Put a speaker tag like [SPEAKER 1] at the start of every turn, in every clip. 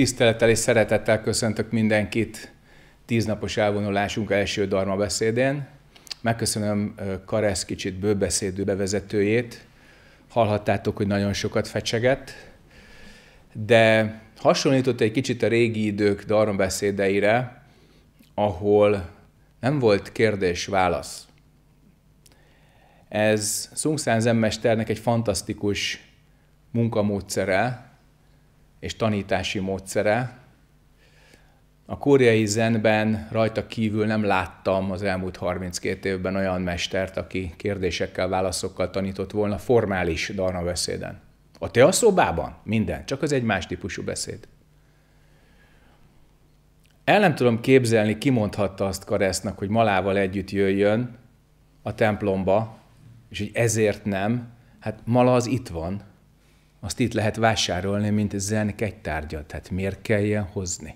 [SPEAKER 1] Tisztelettel és szeretettel köszöntök mindenkit tíznapos elvonulásunk első darma beszédén. Megköszönöm Karesz kicsit bőbeszédű bevezetőjét. Hallhattátok, hogy nagyon sokat fecsegett, de hasonlított egy kicsit a régi idők darmabeszédeire, ahol nem volt kérdés-válasz. Ez Sung San egy fantasztikus munkamódszere, és tanítási módszere. A koreai zenben rajta kívül nem láttam az elmúlt 32 évben olyan mestert, aki kérdésekkel, válaszokkal tanított volna formális darna beszéden. A te a szobában? Minden, csak az egy más típusú beszéd. El nem tudom képzelni, ki mondhatta azt Karesznak, hogy Malával együtt jöjjön a templomba, és hogy ezért nem. Hát Mala az itt van, azt itt lehet vásárolni, mint zen tárgyat. Tehát miért kelljen hozni?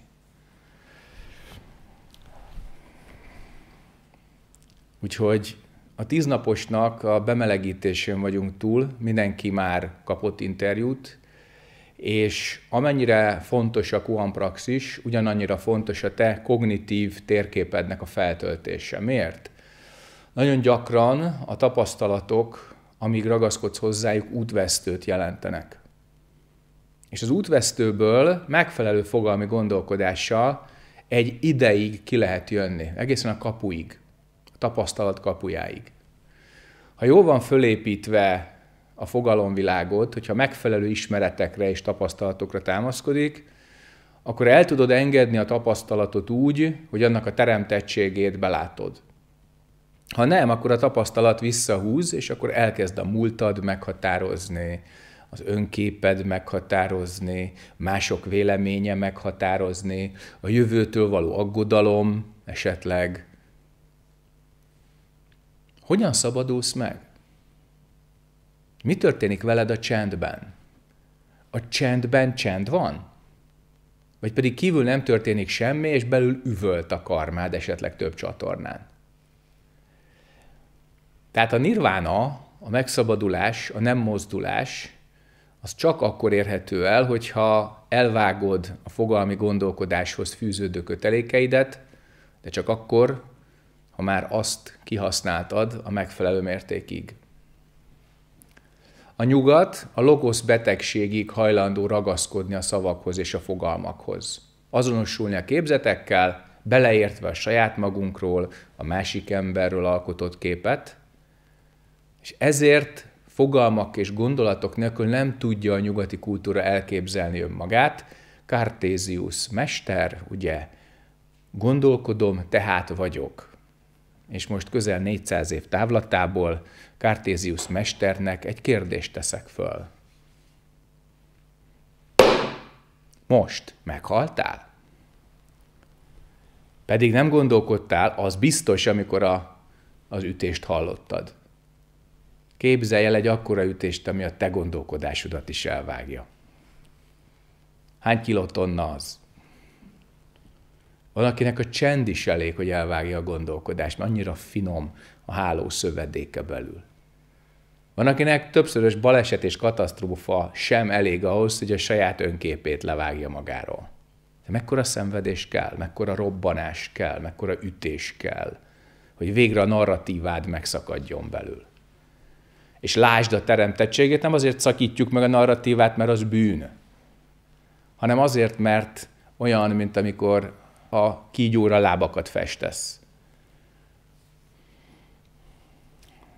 [SPEAKER 1] Úgyhogy a tíznaposnak a bemelegítésén vagyunk túl, mindenki már kapott interjút, és amennyire fontos a Kuhan praxis, ugyanannyira fontos a te kognitív térképednek a feltöltése. Miért? Nagyon gyakran a tapasztalatok amíg ragaszkodsz hozzájuk, útvesztőt jelentenek. És az útvesztőből megfelelő fogalmi gondolkodással egy ideig ki lehet jönni, egészen a kapuig, a tapasztalat kapujáig. Ha jól van fölépítve a fogalomvilágot, hogyha megfelelő ismeretekre és tapasztalatokra támaszkodik, akkor el tudod engedni a tapasztalatot úgy, hogy annak a teremtettségét belátod. Ha nem, akkor a tapasztalat visszahúz, és akkor elkezd a múltad meghatározni, az önképed meghatározni, mások véleménye meghatározni, a jövőtől való aggodalom esetleg. Hogyan szabadulsz meg? Mi történik veled a csendben? A csendben csend van? Vagy pedig kívül nem történik semmi, és belül üvölt a karmád esetleg több csatornán? Tehát a nirvána, a megszabadulás, a nem mozdulás, az csak akkor érhető el, hogyha elvágod a fogalmi gondolkodáshoz fűződő kötelékeidet, de csak akkor, ha már azt kihasználtad a megfelelő mértékig. A nyugat a logosz betegségig hajlandó ragaszkodni a szavakhoz és a fogalmakhoz. Azonosulni a képzetekkel, beleértve a saját magunkról, a másik emberről alkotott képet, és ezért fogalmak és gondolatok nélkül nem tudja a nyugati kultúra elképzelni önmagát. Cartesius mester, ugye, gondolkodom, tehát vagyok. És most közel 400 év távlatából Cartesius mesternek egy kérdést teszek föl. Most meghaltál? Pedig nem gondolkodtál, az biztos, amikor a, az ütést hallottad. Képzelj el egy akkora ütést, ami a te gondolkodásodat is elvágja. Hány kilotonna az? Valakinek a csend is elég, hogy elvágja a gondolkodást, mert annyira finom a háló szövedéke belül. Van, akinek többszörös baleset és katasztrófa sem elég ahhoz, hogy a saját önképét levágja magáról. De mekkora szenvedés kell, mekkora robbanás kell, mekkora ütés kell, hogy végre a narratívád megszakadjon belül és lásd a teremtettségét, nem azért szakítjuk meg a narratívát, mert az bűn, hanem azért, mert olyan, mint amikor a kígyóra lábakat festesz.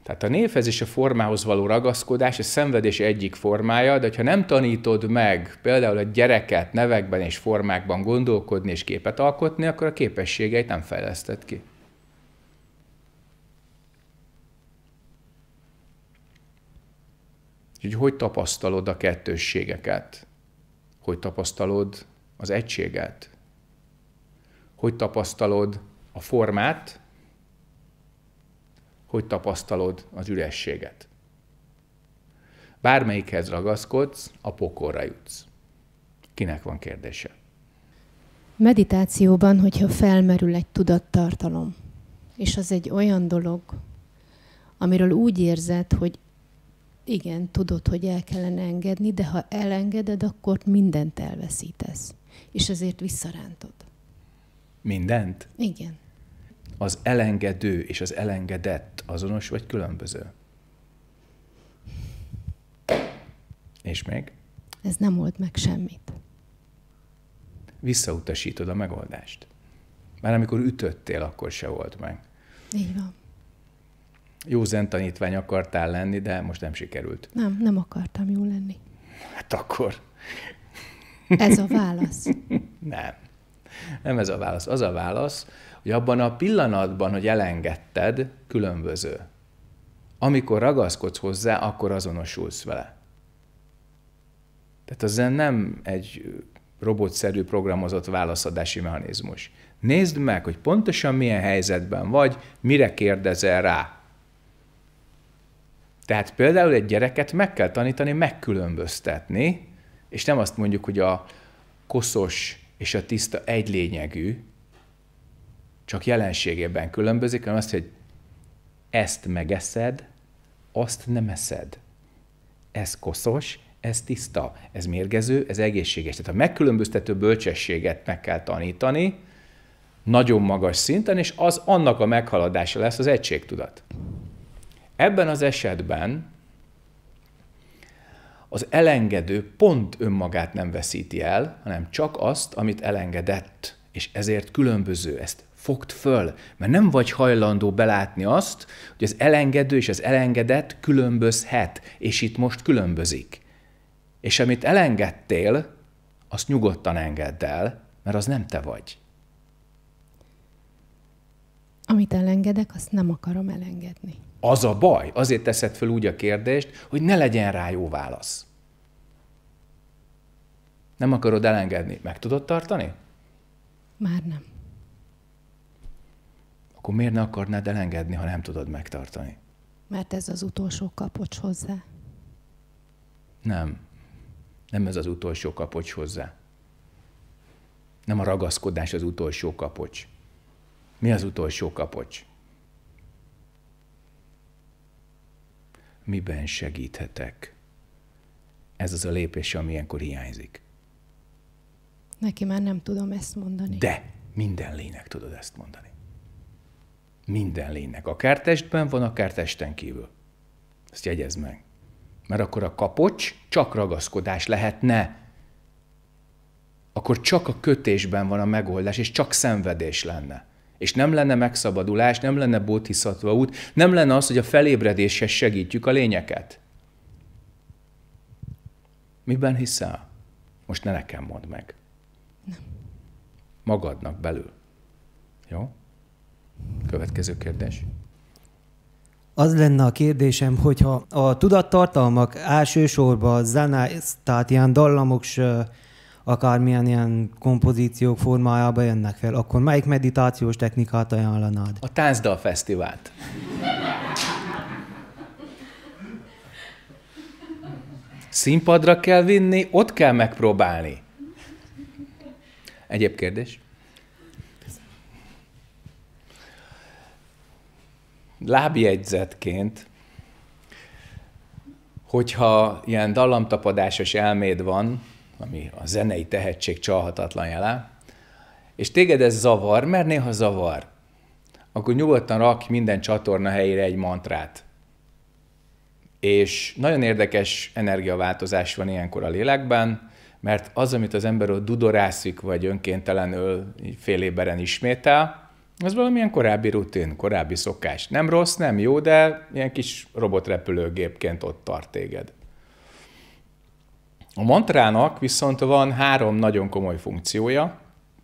[SPEAKER 1] Tehát a névhez és a formához való ragaszkodás a szenvedés egyik formája, de ha nem tanítod meg például a gyereket nevekben és formákban gondolkodni és képet alkotni, akkor a képességeit nem fejleszted ki. Úgyhogy hogy tapasztalod a kettősségeket? Hogy tapasztalod az egységet? Hogy tapasztalod a formát? Hogy tapasztalod az ürességet? Bármelyikhez ragaszkodsz, a pokorra jutsz. Kinek van kérdése?
[SPEAKER 2] Meditációban, hogyha felmerül egy tudattartalom, és az egy olyan dolog, amiről úgy érzed, hogy igen, tudod, hogy el kellene engedni, de ha elengeded, akkor mindent elveszítesz. és ezért visszarántod.
[SPEAKER 1] Mindent?
[SPEAKER 2] Igen.
[SPEAKER 1] Az elengedő és az elengedett azonos vagy különböző? És még?
[SPEAKER 2] Ez nem old meg semmit.
[SPEAKER 1] Visszautasítod a megoldást. Már amikor ütöttél, akkor se volt meg.
[SPEAKER 2] Így van.
[SPEAKER 1] Jó zentanítvány akartál lenni, de most nem sikerült.
[SPEAKER 2] Nem, nem akartam jó lenni.
[SPEAKER 1] Hát akkor.
[SPEAKER 2] Ez a válasz.
[SPEAKER 1] nem. Nem ez a válasz. Az a válasz, hogy abban a pillanatban, hogy elengedted, különböző. Amikor ragaszkodsz hozzá, akkor azonosulsz vele. Tehát az nem egy robotszerű programozott válaszadási mechanizmus. Nézd meg, hogy pontosan milyen helyzetben vagy, mire kérdezel rá. Tehát például egy gyereket meg kell tanítani megkülönböztetni, és nem azt mondjuk, hogy a koszos és a tiszta egy lényegű, csak jelenségében különbözik, hanem azt, hogy ezt megeszed, azt nem eszed. Ez koszos, ez tiszta, ez mérgező, ez egészséges. Tehát a megkülönböztető bölcsességet meg kell tanítani, nagyon magas szinten, és az annak a meghaladása lesz az egységtudat. Ebben az esetben az elengedő pont önmagát nem veszíti el, hanem csak azt, amit elengedett, és ezért különböző. Ezt fogd föl, mert nem vagy hajlandó belátni azt, hogy az elengedő és az elengedett különbözhet, és itt most különbözik. És amit elengedtél, azt nyugodtan engedd el, mert az nem te vagy.
[SPEAKER 2] Amit elengedek, azt nem akarom elengedni.
[SPEAKER 1] Az a baj, azért teszed fel úgy a kérdést, hogy ne legyen rá jó válasz. Nem akarod elengedni. Meg tudod tartani?
[SPEAKER 2] Már nem.
[SPEAKER 1] Akkor miért ne akarnád elengedni, ha nem tudod megtartani?
[SPEAKER 2] Mert ez az utolsó kapocs hozzá.
[SPEAKER 1] Nem. Nem ez az utolsó kapocs hozzá. Nem a ragaszkodás az utolsó kapocs. Mi az utolsó kapocs? Miben segíthetek? Ez az a lépés, ami ilyenkor hiányzik.
[SPEAKER 2] Neki már nem tudom ezt mondani.
[SPEAKER 1] De minden lénynek tudod ezt mondani. Minden lénynek. Akár testben van, akár testen kívül. Ezt jegyezd meg. Mert akkor a kapocs csak ragaszkodás lehetne. Akkor csak a kötésben van a megoldás, és csak szenvedés lenne. És nem lenne megszabadulás, nem lenne bodhisattva út, nem lenne az, hogy a felébredéshez segítjük a lényeket. Miben hiszel? Most ne nekem mondd meg.
[SPEAKER 2] Nem.
[SPEAKER 1] Magadnak belül. Jó? Következő kérdés.
[SPEAKER 3] Az lenne a kérdésem, hogyha a tudattartalmak elsősorban ilyen dallamok, akármilyen ilyen kompozíciók formájában jönnek fel, akkor melyik meditációs technikát ajánlanád?
[SPEAKER 1] A Táncdal Fesztivált. Színpadra kell vinni, ott kell megpróbálni. Egyéb kérdés? Lábjegyzetként, hogyha ilyen dallamtapadásos elméd van, ami a zenei tehetség csalhatatlan jele, és téged ez zavar, mert néha zavar, akkor nyugodtan rak minden csatorna helyére egy mantrát. És nagyon érdekes energiaváltozás van ilyenkor a lélekben, mert az, amit az ember ott dudorászik, vagy önkéntelenül fél évben ismétel, az valamilyen korábbi rutin, korábbi szokás. Nem rossz, nem jó, de ilyen kis robotrepülőgépként ott tart téged. A mantrának viszont van három nagyon komoly funkciója,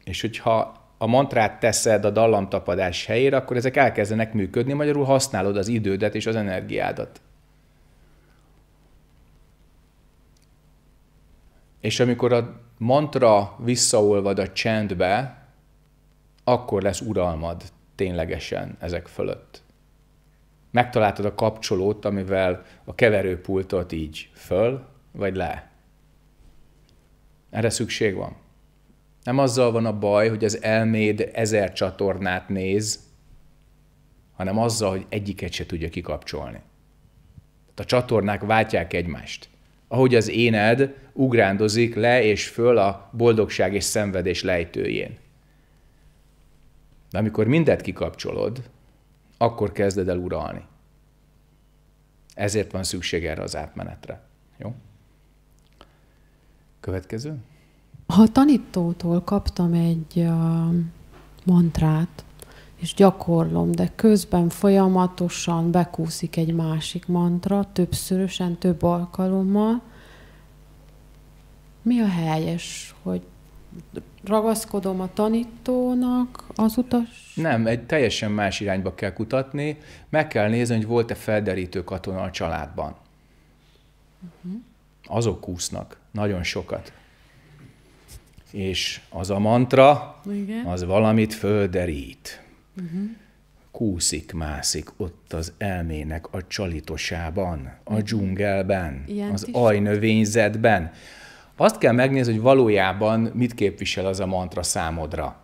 [SPEAKER 1] és hogyha a mantrát teszed a dallamtapadás helyére, akkor ezek elkezdenek működni, magyarul használod az idődet és az energiádat. És amikor a mantra visszaolvad a csendbe, akkor lesz uralmad ténylegesen ezek fölött. Megtaláltad a kapcsolót, amivel a keverőpultot így föl vagy le. Erre szükség van. Nem azzal van a baj, hogy az elméd ezer csatornát néz, hanem azzal, hogy egyiket se tudja kikapcsolni. A csatornák váltják egymást. ahogy az éned ugrándozik le és föl a boldogság és szenvedés lejtőjén. De amikor mindet kikapcsolod, akkor kezded el uralni. Ezért van szükség erre az átmenetre. Jó? Következő?
[SPEAKER 4] Ha a tanítótól kaptam egy uh, mantrát, és gyakorlom, de közben folyamatosan bekúszik egy másik mantra, többszörösen, több alkalommal, mi a helyes, hogy ragaszkodom a tanítónak az utas?
[SPEAKER 1] Nem, egy teljesen más irányba kell kutatni. Meg kell nézni, hogy volt-e felderítő katona a családban. Uh-huh. Azok kúsznak, nagyon sokat. És az a mantra, Igen. az valamit földerít. Uh-huh. Kúszik, mászik ott az elmének a csalitosában, a dzsungelben, Ilyen az ajnövényzetben azt kell megnézni, hogy valójában mit képvisel az a mantra számodra.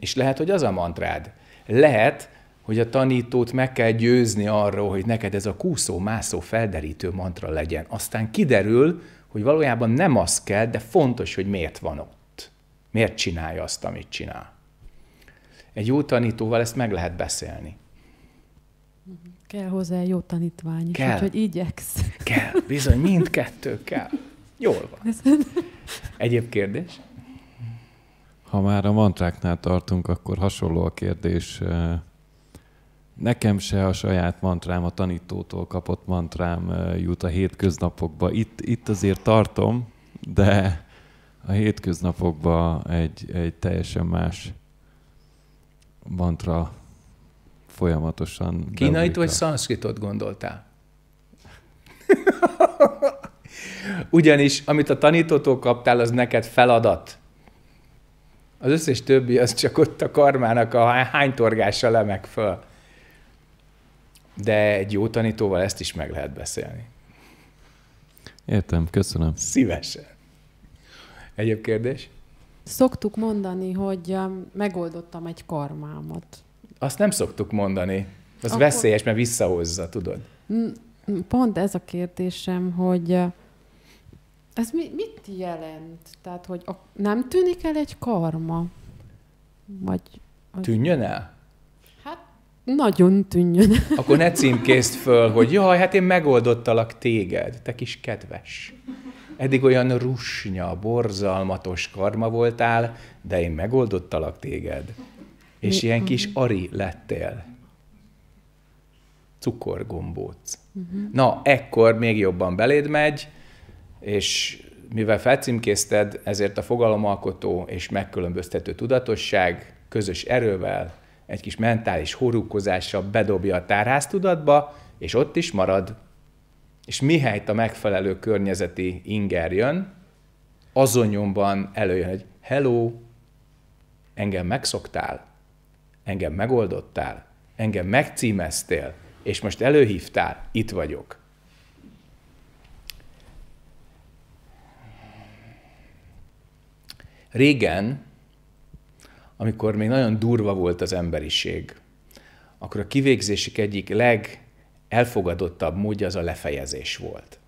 [SPEAKER 1] És lehet, hogy az a mantrád. Lehet, hogy a tanítót meg kell győzni arról, hogy neked ez a kúszó, mászó, felderítő mantra legyen. Aztán kiderül, hogy valójában nem az kell, de fontos, hogy miért van ott. Miért csinálja azt, amit csinál. Egy jó tanítóval ezt meg lehet beszélni.
[SPEAKER 4] Kell hozzá jó tanítvány is, kell. úgyhogy igyeksz.
[SPEAKER 1] Kell, bizony, mindkettő kell. Jól van. Egyéb kérdés?
[SPEAKER 5] Ha már a mantráknál tartunk, akkor hasonló a kérdés. Nekem se a saját mantrám, a tanítótól kapott mantrám jut a hétköznapokba. Itt, itt azért tartom, de a hétköznapokban egy, egy teljesen más mantra folyamatosan.
[SPEAKER 1] Kínait vagy szanszkritot gondoltál? Ugyanis, amit a tanítótól kaptál, az neked feladat. Az összes többi, az csak ott a karmának a hánytorgása lemek föl. De egy jó tanítóval ezt is meg lehet beszélni.
[SPEAKER 5] Értem, köszönöm.
[SPEAKER 1] Szívesen. Egyéb kérdés?
[SPEAKER 4] Szoktuk mondani, hogy megoldottam egy karmámat.
[SPEAKER 1] Azt nem szoktuk mondani. Az Akkor... veszélyes, mert visszahozza, tudod.
[SPEAKER 4] Pont ez a kérdésem, hogy ez mi, mit jelent? Tehát, hogy a, nem tűnik el egy karma? Vagy...
[SPEAKER 1] Az... Tűnjön el?
[SPEAKER 4] Nagyon tűnjön.
[SPEAKER 1] Akkor ne címkézd föl, hogy jaj, hát én megoldottalak téged, te kis kedves. Eddig olyan rusnya, borzalmatos karma voltál, de én megoldottalak téged. És ilyen kis ari lettél. Cukorgombóc. Uh-huh. Na, ekkor még jobban beléd megy, és mivel felcímkézted, ezért a fogalomalkotó és megkülönböztető tudatosság közös erővel, egy kis mentális horúkozással bedobja a tárháztudatba, és ott is marad. És mihelyt a megfelelő környezeti inger jön, azon nyomban előjön, hogy hello, engem megszoktál, engem megoldottál, engem megcímeztél, és most előhívtál, itt vagyok. Régen, amikor még nagyon durva volt az emberiség, akkor a kivégzésük egyik legelfogadottabb módja az a lefejezés volt.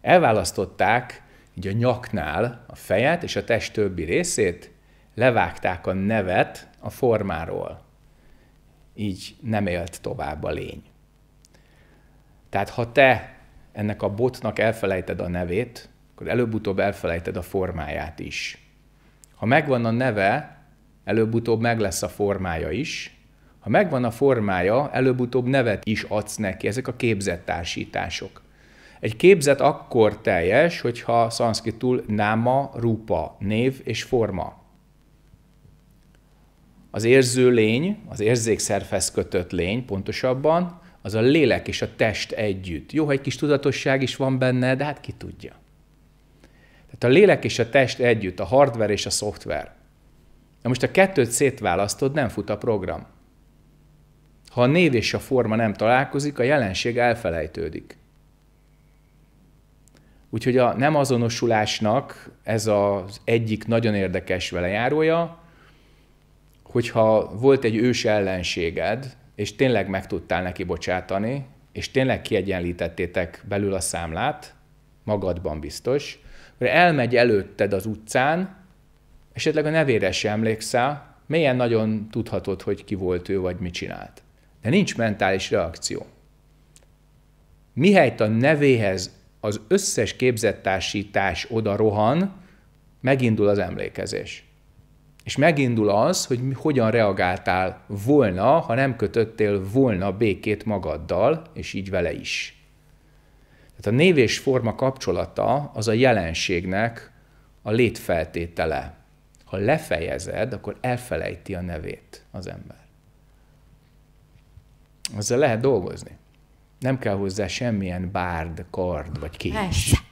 [SPEAKER 1] Elválasztották így a nyaknál a fejet és a test többi részét, levágták a nevet a formáról. Így nem élt tovább a lény. Tehát ha te ennek a botnak elfelejted a nevét, akkor előbb-utóbb elfelejted a formáját is. Ha megvan a neve, előbb-utóbb meg lesz a formája is. Ha megvan a formája, előbb-utóbb nevet is adsz neki. Ezek a képzett társítások. Egy képzet akkor teljes, hogyha szanszkitul náma, rupa, név és forma. Az érző lény, az érzékszervhez kötött lény pontosabban, az a lélek és a test együtt. Jó, ha egy kis tudatosság is van benne, de hát ki tudja. Tehát a lélek és a test együtt, a hardware és a szoftver. Na most a kettőt szétválasztod, nem fut a program. Ha a név és a forma nem találkozik, a jelenség elfelejtődik. Úgyhogy a nem azonosulásnak ez az egyik nagyon érdekes velejárója, hogyha volt egy ős ellenséged, és tényleg meg tudtál neki bocsátani, és tényleg kiegyenlítettétek belül a számlát, magadban biztos, akkor elmegy előtted az utcán, esetleg a nevére sem emlékszel, mélyen nagyon tudhatod, hogy ki volt ő, vagy mit csinált. De nincs mentális reakció. Mihelyt a nevéhez az összes képzettársítás oda rohan, megindul az emlékezés. És megindul az, hogy hogyan reagáltál volna, ha nem kötöttél volna békét magaddal, és így vele is. Tehát a név és forma kapcsolata az a jelenségnek a létfeltétele. Ha lefejezed, akkor elfelejti a nevét az ember. Ezzel lehet dolgozni. Nem kell hozzá semmilyen bárd, kard vagy kés.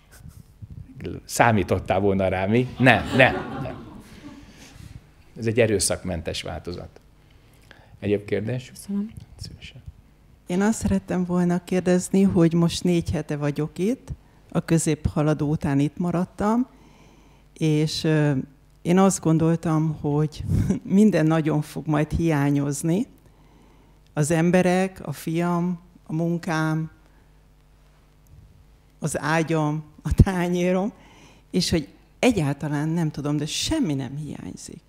[SPEAKER 1] Számítottál volna rá mi? Nem, nem, nem. Ez egy erőszakmentes változat. Egyéb kérdés?
[SPEAKER 4] Köszönöm.
[SPEAKER 1] Szívesen.
[SPEAKER 6] Én azt szerettem volna kérdezni, hogy most négy hete vagyok itt, a középhaladó után itt maradtam, és én azt gondoltam, hogy minden nagyon fog majd hiányozni. Az emberek, a fiam, a munkám, az ágyam, a tányérom, és hogy egyáltalán nem tudom, de semmi nem hiányzik.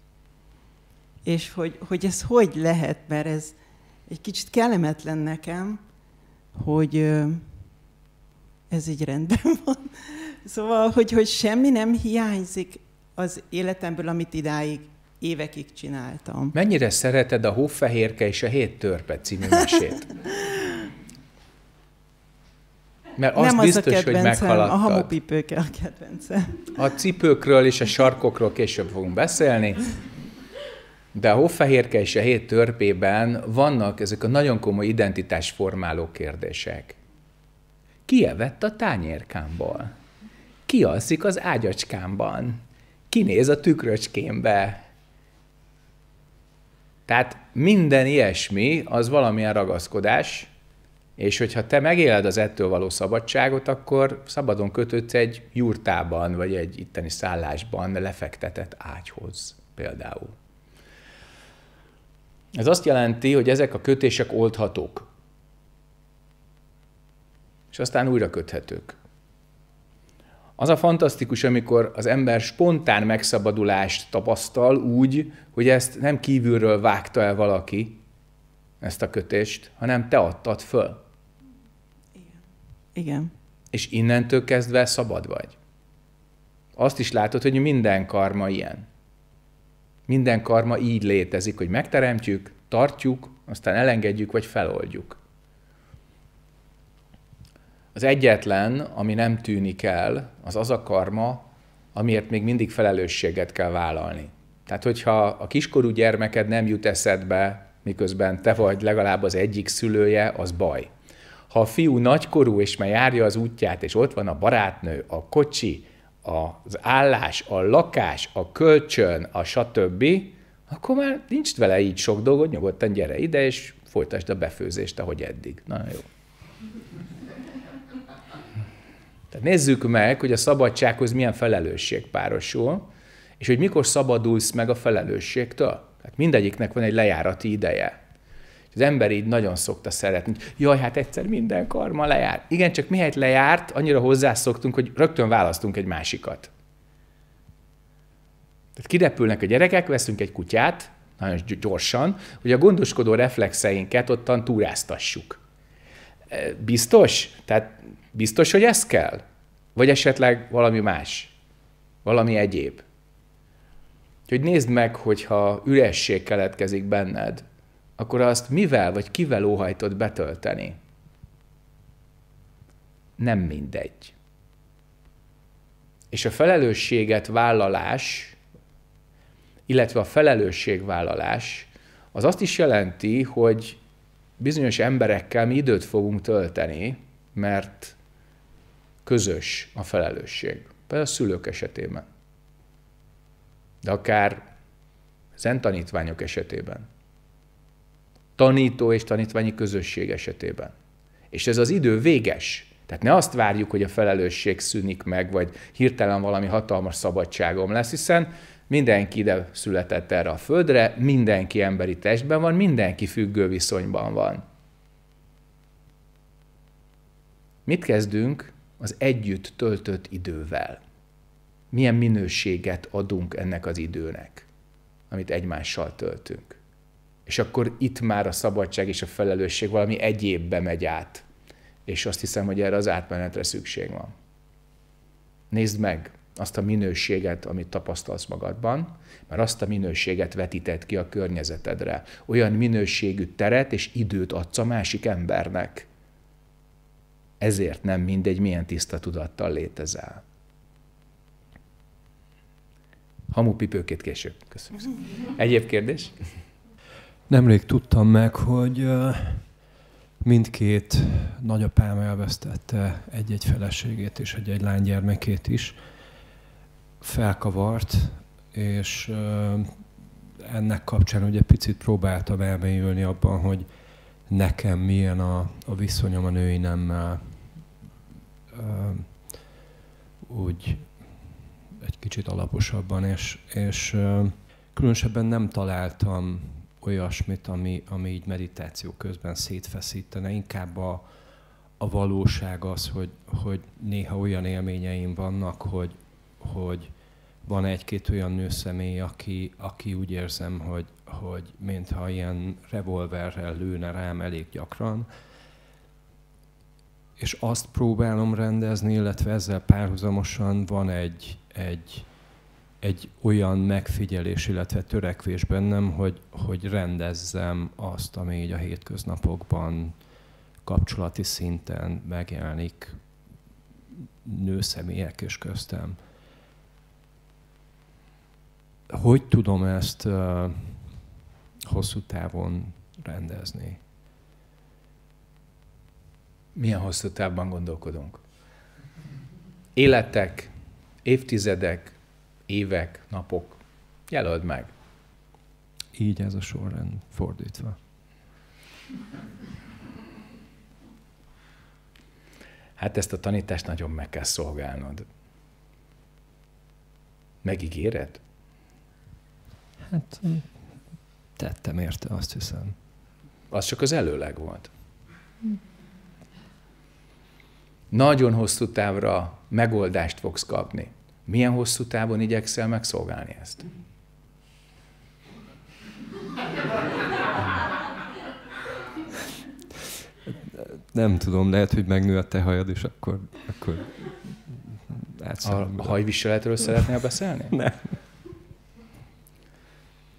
[SPEAKER 6] És hogy, hogy ez hogy lehet, mert ez egy kicsit kellemetlen nekem, hogy ez így rendben van. Szóval, hogy, hogy semmi nem hiányzik az életemből, amit idáig évekig csináltam.
[SPEAKER 1] Mennyire szereted a Hófehérke és a Hét Törpe című mesét? Mert az
[SPEAKER 6] nem
[SPEAKER 1] biztos,
[SPEAKER 6] az a
[SPEAKER 1] hogy
[SPEAKER 6] kedvencem, a
[SPEAKER 1] meghaladtad.
[SPEAKER 6] hamupipőke a kedvencem.
[SPEAKER 1] A cipőkről és a sarkokról később fogunk beszélni, de a Hófehérke és a Hét Törpében vannak ezek a nagyon komoly identitásformáló kérdések. Ki evett a tányérkámból? Ki alszik az ágyacskámban? Ki néz a tükröcskémbe? Tehát minden ilyesmi az valamilyen ragaszkodás, és hogyha te megéled az ettől való szabadságot, akkor szabadon kötődsz egy jurtában, vagy egy itteni szállásban lefektetett ágyhoz például. Ez azt jelenti, hogy ezek a kötések oldhatók. És aztán újra köthetők. Az a fantasztikus, amikor az ember spontán megszabadulást tapasztal úgy, hogy ezt nem kívülről vágta el valaki, ezt a kötést, hanem te adtad föl.
[SPEAKER 6] Igen.
[SPEAKER 1] És innentől kezdve szabad vagy. Azt is látod, hogy minden karma ilyen. Minden karma így létezik, hogy megteremtjük, tartjuk, aztán elengedjük, vagy feloldjuk. Az egyetlen, ami nem tűnik el, az az a karma, amiért még mindig felelősséget kell vállalni. Tehát, hogyha a kiskorú gyermeked nem jut eszedbe, miközben te vagy legalább az egyik szülője, az baj. Ha a fiú nagykorú, és már járja az útját, és ott van a barátnő, a kocsi, az állás, a lakás, a kölcsön, a stb., akkor már nincs vele így sok dolgod, nyugodtan gyere ide, és folytasd a befőzést, ahogy eddig. Nagyon jó. Tehát nézzük meg, hogy a szabadsághoz milyen felelősség párosul, és hogy mikor szabadulsz meg a felelősségtől. Tehát mindegyiknek van egy lejárati ideje. Az ember így nagyon szokta szeretni, hogy jaj, hát egyszer minden karma lejár. Igen, csak mihelyt lejárt, annyira hozzászoktunk, hogy rögtön választunk egy másikat. Tehát kirepülnek a gyerekek, veszünk egy kutyát, nagyon gyorsan, hogy a gondoskodó reflexeinket ottan túráztassuk. Biztos? Tehát biztos, hogy ez kell? Vagy esetleg valami más? Valami egyéb? Hogy nézd meg, hogyha üresség keletkezik benned, akkor azt mivel vagy kivel óhajtod betölteni? Nem mindegy. És a felelősséget vállalás, illetve a felelősségvállalás, az azt is jelenti, hogy bizonyos emberekkel mi időt fogunk tölteni, mert közös a felelősség. Például a szülők esetében. De akár zen tanítványok esetében. Tanító és tanítványi közösség esetében. És ez az idő véges. Tehát ne azt várjuk, hogy a felelősség szűnik meg, vagy hirtelen valami hatalmas szabadságom lesz, hiszen mindenki ide született erre a földre, mindenki emberi testben van, mindenki függő viszonyban van. Mit kezdünk az együtt töltött idővel. Milyen minőséget adunk ennek az időnek, amit egymással töltünk. És akkor itt már a szabadság és a felelősség valami egyébbe megy át. És azt hiszem, hogy erre az átmenetre szükség van. Nézd meg azt a minőséget, amit tapasztalsz magadban, mert azt a minőséget vetített ki a környezetedre. Olyan minőségű teret és időt adsz a másik embernek. Ezért nem mindegy, milyen tiszta tudattal létezel. Hamupipőkét később. Köszönöm. Egyéb kérdés?
[SPEAKER 7] Nemrég tudtam meg, hogy mindkét nagyapám elvesztette egy-egy feleségét és egy-egy lánygyermekét is. Felkavart, és ennek kapcsán ugye picit próbáltam elmélyülni abban, hogy nekem milyen a, a viszonyom a női nemmel. Úgy egy kicsit alaposabban, és, és különösebben nem találtam olyasmit, ami, ami így meditáció közben szétfeszítene. Inkább a, a valóság az, hogy, hogy néha olyan élményeim vannak, hogy, hogy van egy-két olyan nőszemély, aki, aki úgy érzem, hogy, hogy mintha ilyen revolverrel lőne rám elég gyakran, és azt próbálom rendezni, illetve ezzel párhuzamosan van egy, egy, egy olyan megfigyelés, illetve törekvés bennem, hogy, hogy rendezzem azt, ami így a hétköznapokban kapcsolati szinten megjelenik nőszemélyek és köztem. Hogy tudom ezt uh, hosszú távon rendezni?
[SPEAKER 1] Milyen hosszú távban gondolkodunk? Életek, évtizedek, évek, napok. Jelöld meg.
[SPEAKER 7] Így ez a sorrend fordítva.
[SPEAKER 1] Hát ezt a tanítást nagyon meg kell szolgálnod. Megígéred?
[SPEAKER 7] Hát tettem érte, azt hiszem.
[SPEAKER 1] Az csak az előleg volt. Nagyon hosszú távra megoldást fogsz kapni. Milyen hosszú távon igyekszel megszolgálni ezt?
[SPEAKER 7] Nem tudom, lehet, hogy megnő a te hajad, és akkor, akkor
[SPEAKER 1] A hajviseletről szeretnél beszélni?
[SPEAKER 7] Nem.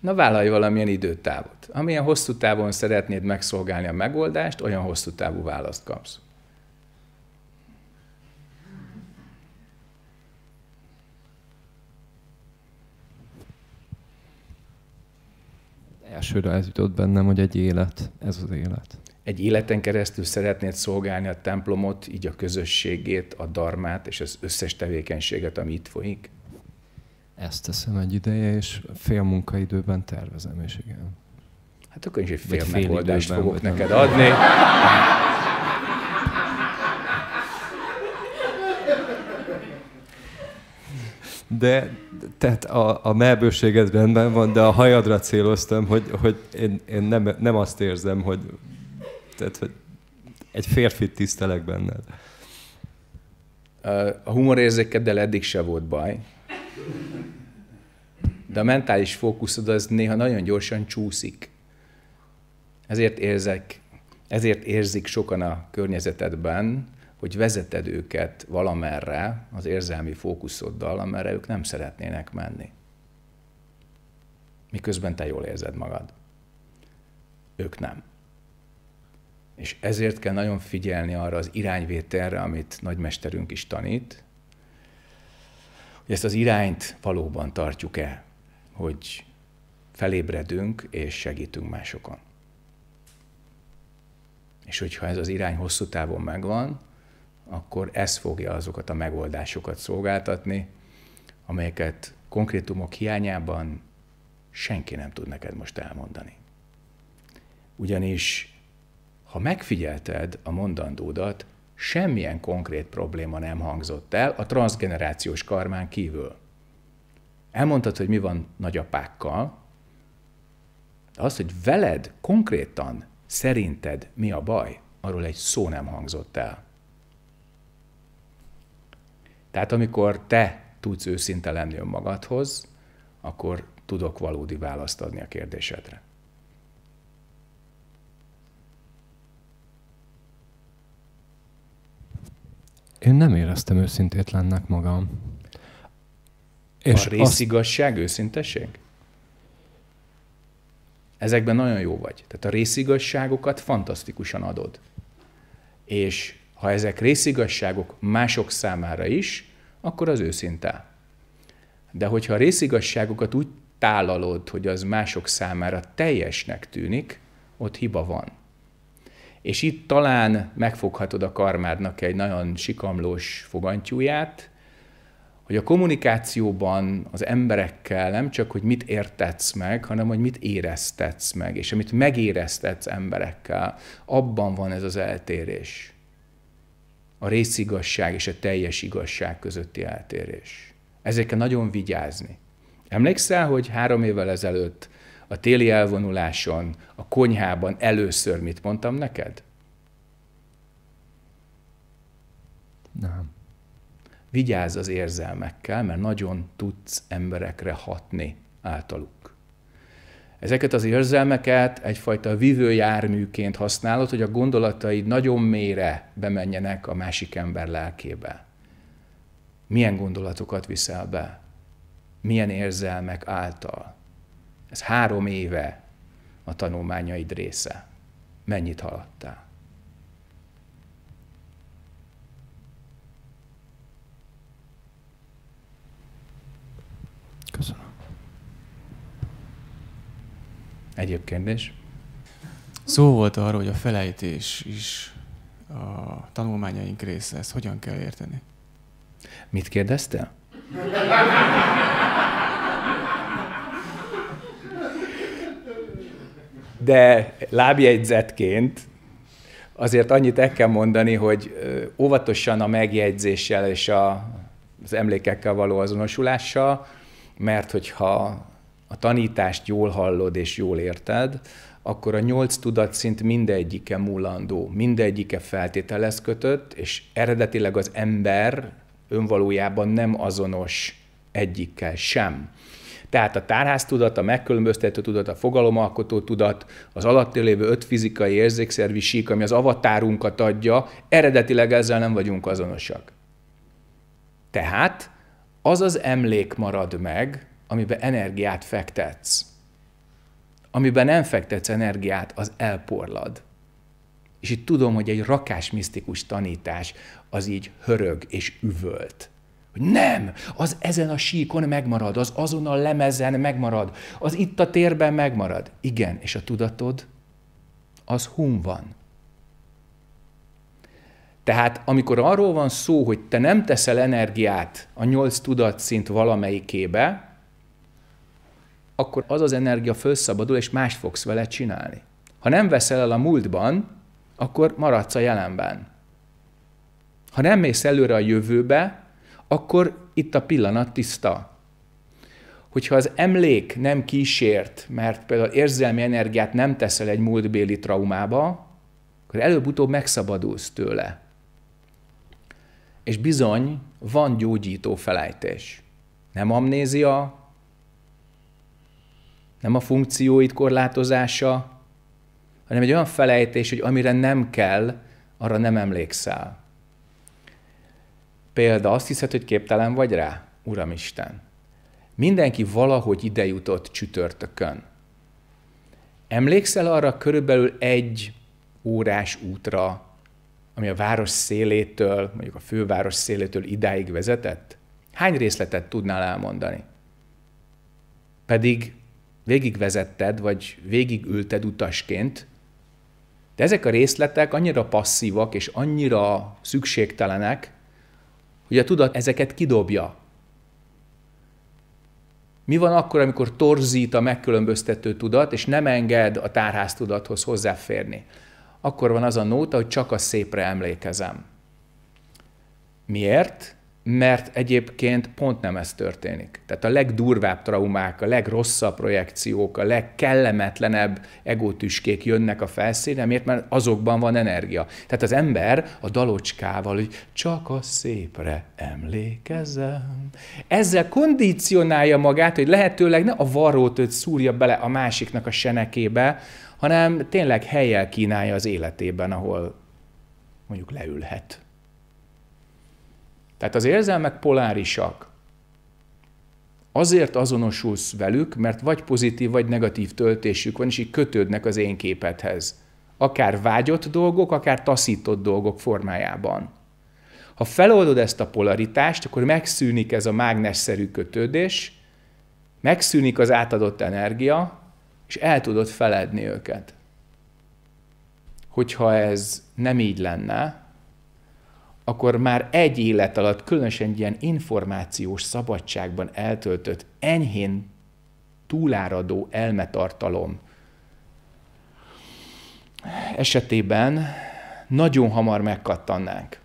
[SPEAKER 1] Na vállalj valamilyen időtávot. Amilyen hosszú távon szeretnéd megszolgálni a megoldást, olyan hosszú távú választ kapsz.
[SPEAKER 7] Elsőre ez jutott bennem, hogy egy élet, ez az élet.
[SPEAKER 1] Egy életen keresztül szeretnéd szolgálni a templomot, így a közösségét, a darmát és az összes tevékenységet, ami itt folyik?
[SPEAKER 7] Ezt teszem egy ideje, és fél munkaidőben tervezem, és igen.
[SPEAKER 1] Hát akkor is egy fél,
[SPEAKER 7] fél
[SPEAKER 1] megoldást fogok neked adni.
[SPEAKER 7] De tehát a, a melbőséged rendben van, de a hajadra céloztam, hogy, hogy én, én nem, nem azt érzem, hogy, tehát, hogy egy férfit tisztelek benned.
[SPEAKER 1] A humorérzékeddel eddig se volt baj. De a mentális fókuszod az néha nagyon gyorsan csúszik. Ezért érzek, ezért érzik sokan a környezetedben, hogy vezeted őket valamerre az érzelmi fókuszoddal, amerre ők nem szeretnének menni. Miközben te jól érzed magad. Ők nem. És ezért kell nagyon figyelni arra az irányvételre, amit nagymesterünk is tanít, hogy ezt az irányt valóban tartjuk-e, hogy felébredünk és segítünk másokon. És hogyha ez az irány hosszú távon megvan, akkor ez fogja azokat a megoldásokat szolgáltatni, amelyeket konkrétumok hiányában senki nem tud neked most elmondani. Ugyanis, ha megfigyelted a mondandódat, semmilyen konkrét probléma nem hangzott el a transgenerációs karmán kívül. Elmondtad, hogy mi van nagyapákkal, de az, hogy veled konkrétan szerinted mi a baj, arról egy szó nem hangzott el. Tehát amikor te tudsz őszinte lenni önmagadhoz, akkor tudok valódi választ adni a kérdésedre.
[SPEAKER 7] Én nem éreztem őszintétlennek magam.
[SPEAKER 1] És a részigasság, azt... őszintesség? Ezekben nagyon jó vagy. Tehát a részigasságokat fantasztikusan adod. És ha ezek részigasságok mások számára is, akkor az őszinte. De hogyha a részigasságokat úgy tálalod, hogy az mások számára teljesnek tűnik, ott hiba van. És itt talán megfoghatod a karmádnak egy nagyon sikamlós fogantyúját, hogy a kommunikációban az emberekkel nem csak, hogy mit értetsz meg, hanem hogy mit éreztetsz meg, és amit megéreztetsz emberekkel, abban van ez az eltérés. A részigasság és a teljes igazság közötti eltérés. Ezekkel nagyon vigyázni. Emlékszel, hogy három évvel ezelőtt a téli elvonuláson, a konyhában először mit mondtam neked?
[SPEAKER 7] Nem.
[SPEAKER 1] Vigyázz az érzelmekkel, mert nagyon tudsz emberekre hatni általuk. Ezeket az érzelmeket egyfajta vívőjárműként használod, hogy a gondolataid nagyon mélyre bemenjenek a másik ember lelkébe. Milyen gondolatokat viszel be? Milyen érzelmek által? Ez három éve a tanulmányaid része. Mennyit haladtál?
[SPEAKER 7] Köszönöm.
[SPEAKER 1] Egyéb kérdés?
[SPEAKER 8] Szó volt arról, hogy a felejtés is a tanulmányaink része. Ezt hogyan kell érteni?
[SPEAKER 1] Mit kérdeztél? De lábjegyzetként azért annyit el kell mondani, hogy óvatosan a megjegyzéssel és a, az emlékekkel való azonosulással, mert hogyha a tanítást jól hallod és jól érted, akkor a nyolc tudatszint mindegyike múlandó, mindegyike feltételez kötött, és eredetileg az ember önvalójában nem azonos egyikkel sem. Tehát a tárháztudat, a megkülönböztető tudat, a fogalomalkotó tudat, az alatt lévő öt fizikai érzékszervi sík, ami az avatárunkat adja, eredetileg ezzel nem vagyunk azonosak. Tehát az az emlék marad meg, amiben energiát fektetsz. Amiben nem fektetsz energiát, az elporlad. És itt tudom, hogy egy rakás misztikus tanítás az így hörög és üvölt. Hogy nem, az ezen a síkon megmarad, az azon a lemezen megmarad, az itt a térben megmarad. Igen, és a tudatod, az hum van. Tehát amikor arról van szó, hogy te nem teszel energiát a nyolc tudatszint valamelyikébe, akkor az az energia felszabadul, és mást fogsz vele csinálni. Ha nem veszel el a múltban, akkor maradsz a jelenben. Ha nem mész előre a jövőbe, akkor itt a pillanat tiszta. Hogyha az emlék nem kísért, mert például érzelmi energiát nem teszel egy múltbéli traumába, akkor előbb-utóbb megszabadulsz tőle. És bizony, van gyógyító felejtés. Nem amnézia, nem a funkcióit korlátozása, hanem egy olyan felejtés, hogy amire nem kell, arra nem emlékszel. Példa, azt hiszed, hogy képtelen vagy rá? Uramisten, mindenki valahogy ide jutott csütörtökön. Emlékszel arra körülbelül egy órás útra, ami a város szélétől, mondjuk a főváros szélétől idáig vezetett? Hány részletet tudnál elmondani? Pedig végigvezetted, vagy végigülted utasként, de ezek a részletek annyira passzívak és annyira szükségtelenek, hogy a tudat ezeket kidobja. Mi van akkor, amikor torzít a megkülönböztető tudat, és nem enged a tárháztudathoz hozzáférni? Akkor van az a nóta, hogy csak a szépre emlékezem. Miért? Mert egyébként pont nem ez történik. Tehát a legdurvább traumák, a legrosszabb projekciók, a legkellemetlenebb egótüskék jönnek a felszínre, miért? Mert azokban van energia. Tehát az ember a dalocskával, hogy csak a szépre emlékezem. Ezzel kondicionálja magát, hogy lehetőleg ne a varrót szúrja bele a másiknak a senekébe, hanem tényleg helyel kínálja az életében, ahol mondjuk leülhet. Tehát az érzelmek polárisak. Azért azonosulsz velük, mert vagy pozitív, vagy negatív töltésük van, és így kötődnek az én képethez. Akár vágyott dolgok, akár taszított dolgok formájában. Ha feloldod ezt a polaritást, akkor megszűnik ez a mágnesszerű kötődés, megszűnik az átadott energia, és el tudod feledni őket. Hogyha ez nem így lenne, akkor már egy élet alatt, különösen ilyen információs szabadságban eltöltött, enyhén túláradó elmetartalom esetében nagyon hamar megkattannánk.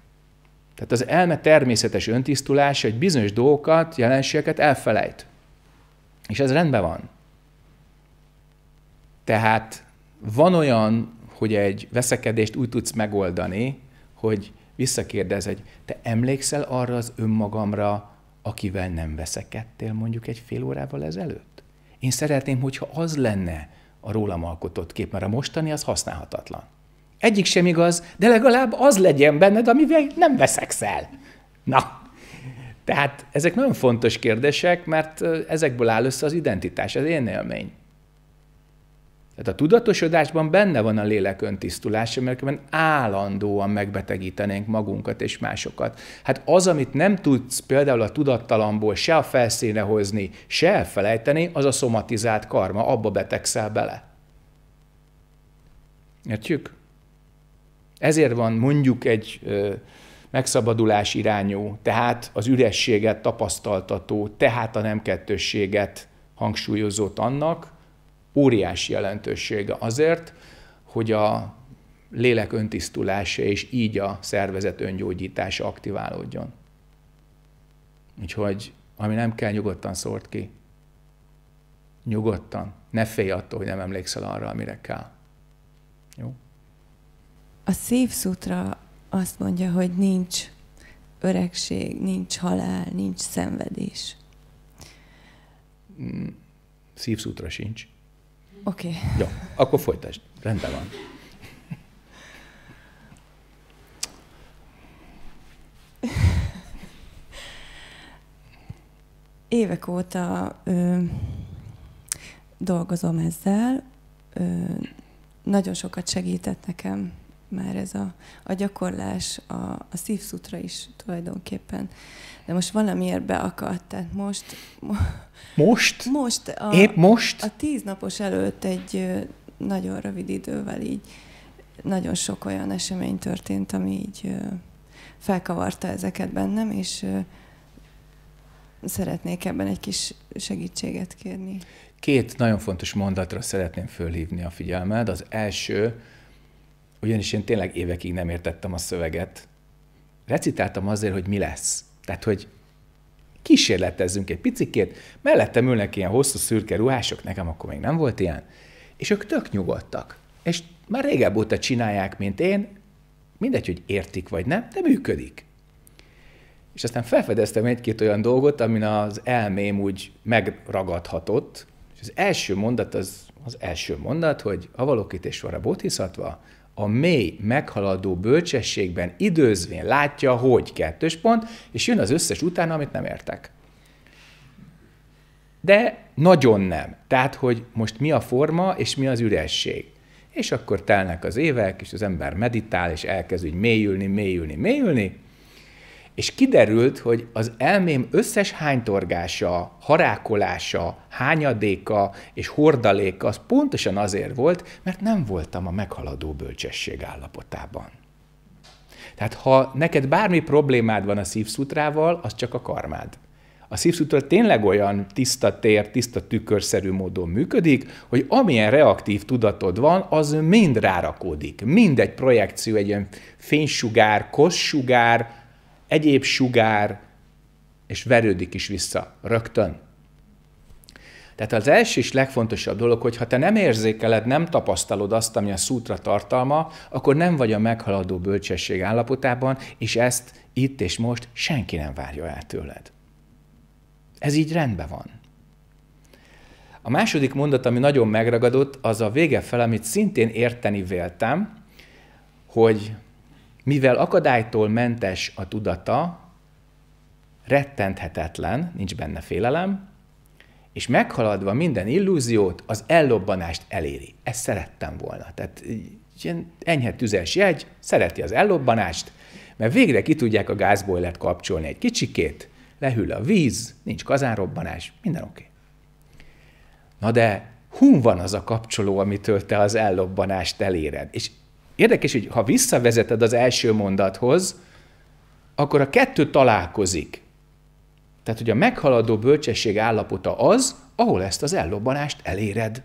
[SPEAKER 1] Tehát az elme természetes öntisztulása egy bizonyos dolgokat, jelenségeket elfelejt. És ez rendben van. Tehát van olyan, hogy egy veszekedést úgy tudsz megoldani, hogy visszakérdez, hogy te emlékszel arra az önmagamra, akivel nem veszekedtél mondjuk egy fél órával ezelőtt? Én szeretném, hogyha az lenne a rólam alkotott kép, mert a mostani az használhatatlan. Egyik sem igaz, de legalább az legyen benned, amivel nem veszekszel. Na, tehát ezek nagyon fontos kérdések, mert ezekből áll össze az identitás, az én élmény. Tehát a tudatosodásban benne van a lélek öntisztulása, mert állandóan megbetegítenénk magunkat és másokat. Hát az, amit nem tudsz például a tudattalamból se a felszíne hozni, se elfelejteni, az a szomatizált karma, abba betegszel bele. Értjük? Ezért van mondjuk egy ö, megszabadulás irányú, tehát az ürességet tapasztaltató, tehát a nem kettősséget hangsúlyozott annak, óriási jelentősége azért, hogy a lélek öntisztulása és így a szervezet öngyógyítása aktiválódjon. Úgyhogy ami nem kell, nyugodtan szólt ki. Nyugodtan. Ne félj attól, hogy nem emlékszel arra, amire kell. Jó?
[SPEAKER 9] A szívszutra azt mondja, hogy nincs öregség, nincs halál, nincs szenvedés.
[SPEAKER 1] Mm, szívszutra sincs.
[SPEAKER 9] Oké. Okay.
[SPEAKER 1] Jó, akkor folytasd. Rendben van.
[SPEAKER 9] Évek óta ö, dolgozom ezzel. Ö, nagyon sokat segített nekem már ez a, a gyakorlás, a, a szívszutra is tulajdonképpen. De most valamiért beakadt, tehát most...
[SPEAKER 1] Most?
[SPEAKER 9] Most.
[SPEAKER 1] A, Épp most?
[SPEAKER 9] A tíz napos előtt egy nagyon rövid idővel így nagyon sok olyan esemény történt, ami így felkavarta ezeket bennem, és szeretnék ebben egy kis segítséget kérni.
[SPEAKER 1] Két nagyon fontos mondatra szeretném fölhívni a figyelmed. Az első, ugyanis én tényleg évekig nem értettem a szöveget. Recitáltam azért, hogy mi lesz. Tehát, hogy kísérletezzünk egy picikét, mellettem ülnek ilyen hosszú szürke ruhások, nekem akkor még nem volt ilyen, és ők tök nyugodtak. És már régebb óta csinálják, mint én, mindegy, hogy értik vagy nem, de működik. És aztán felfedeztem egy-két olyan dolgot, amin az elmém úgy megragadhatott, és az első mondat az, az első mondat, hogy van a bodhisattva, a mély, meghaladó bölcsességben időzvén látja, hogy kettős pont, és jön az összes utána, amit nem értek. De nagyon nem. Tehát, hogy most mi a forma, és mi az üresség. És akkor telnek az évek, és az ember meditál, és elkezd úgy mélyülni, mélyülni, mélyülni, és kiderült, hogy az elmém összes hánytorgása, harákolása, hányadéka és hordaléka az pontosan azért volt, mert nem voltam a meghaladó bölcsesség állapotában. Tehát ha neked bármi problémád van a szívszutrával, az csak a karmád. A szívszutra tényleg olyan tiszta tér, tiszta tükörszerű módon működik, hogy amilyen reaktív tudatod van, az mind rárakódik. Mindegy projekció, egy ilyen fénysugár, kossugár, egyéb sugár és verődik is vissza rögtön. Tehát az első és legfontosabb dolog, hogy ha te nem érzékeled, nem tapasztalod azt, ami a szútra tartalma, akkor nem vagy a meghaladó bölcsesség állapotában, és ezt itt és most senki nem várja el tőled. Ez így rendben van. A második mondat, ami nagyon megragadott, az a vége fel, amit szintén érteni véltem, hogy mivel akadálytól mentes a tudata, rettenthetetlen, nincs benne félelem, és meghaladva minden illúziót, az ellobbanást eléri. Ezt szerettem volna. Tehát ilyen enyhe tüzes jegy, szereti az ellobbanást, mert végre ki tudják a gázbojlert kapcsolni egy kicsikét, lehűl a víz, nincs kazánrobbanás, minden oké. Okay. Na de hun van az a kapcsoló, amitől te az ellobbanást eléred. És érdekes, hogy ha visszavezeted az első mondathoz, akkor a kettő találkozik. Tehát, hogy a meghaladó bölcsesség állapota az, ahol ezt az ellobbanást eléred.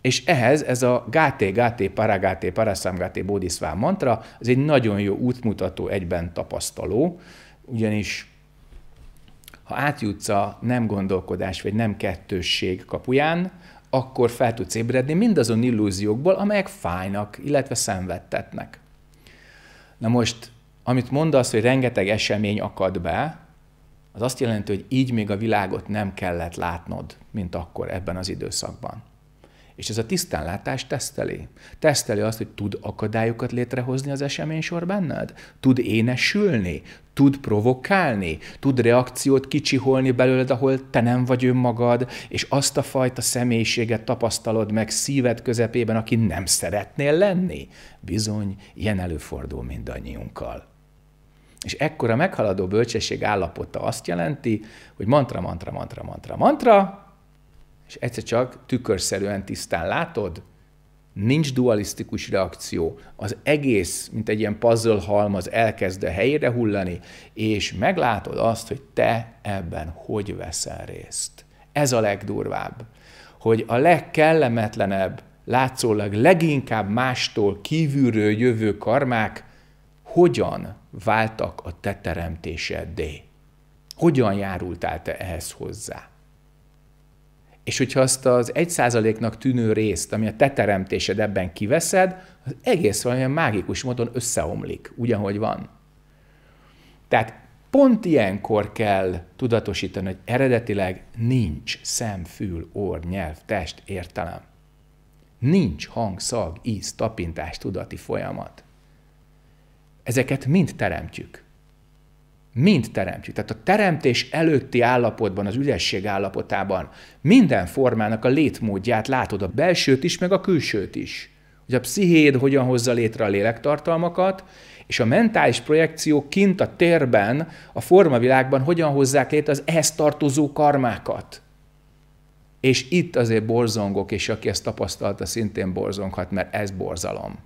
[SPEAKER 1] És ehhez ez a gáté, gáté, paragáté, parasamgáté, bodhiszvá mantra, az egy nagyon jó útmutató, egyben tapasztaló, ugyanis ha átjutsz a nem gondolkodás vagy nem kettősség kapuján, akkor fel tudsz ébredni mindazon illúziókból, amelyek fájnak, illetve szenvedtetnek. Na most, amit mondasz, hogy rengeteg esemény akad be, az azt jelenti, hogy így még a világot nem kellett látnod, mint akkor ebben az időszakban. És ez a tisztánlátás teszteli. Teszteli azt, hogy tud akadályokat létrehozni az eseménysor benned? Tud énesülni? Tud provokálni? Tud reakciót kicsiholni belőled, ahol te nem vagy önmagad, és azt a fajta személyiséget tapasztalod meg szíved közepében, aki nem szeretnél lenni? Bizony, ilyen előfordul mindannyiunkkal. És ekkora meghaladó bölcsesség állapota azt jelenti, hogy mantra, mantra, mantra, mantra, mantra, és egyszer csak tükörszerűen tisztán látod, nincs dualisztikus reakció, az egész, mint egy ilyen puzzle halmaz elkezd a helyére hullani, és meglátod azt, hogy te ebben hogy veszel részt. Ez a legdurvább, hogy a legkellemetlenebb, látszólag leginkább mástól kívülről jövő karmák hogyan váltak a te teremtéseddé. Hogyan járultál te ehhez hozzá? És hogyha azt az egy százaléknak tűnő részt, ami a te teremtésed ebben kiveszed, az egész valamilyen mágikus módon összeomlik, ugyanhogy van. Tehát pont ilyenkor kell tudatosítani, hogy eredetileg nincs szem, fül, orr, nyelv, test, értelem. Nincs hang, szag, íz, tapintás, tudati folyamat. Ezeket mind teremtjük. Mind teremtjük. Tehát a teremtés előtti állapotban, az ügyesség állapotában minden formának a létmódját látod, a belsőt is, meg a külsőt is. Hogy a pszichéd hogyan hozza létre a lélektartalmakat, és a mentális projekciók kint a térben, a formavilágban hogyan hozzák létre az ehhez tartozó karmákat. És itt azért borzongok, és aki ezt tapasztalta, szintén borzonghat, mert ez borzalom.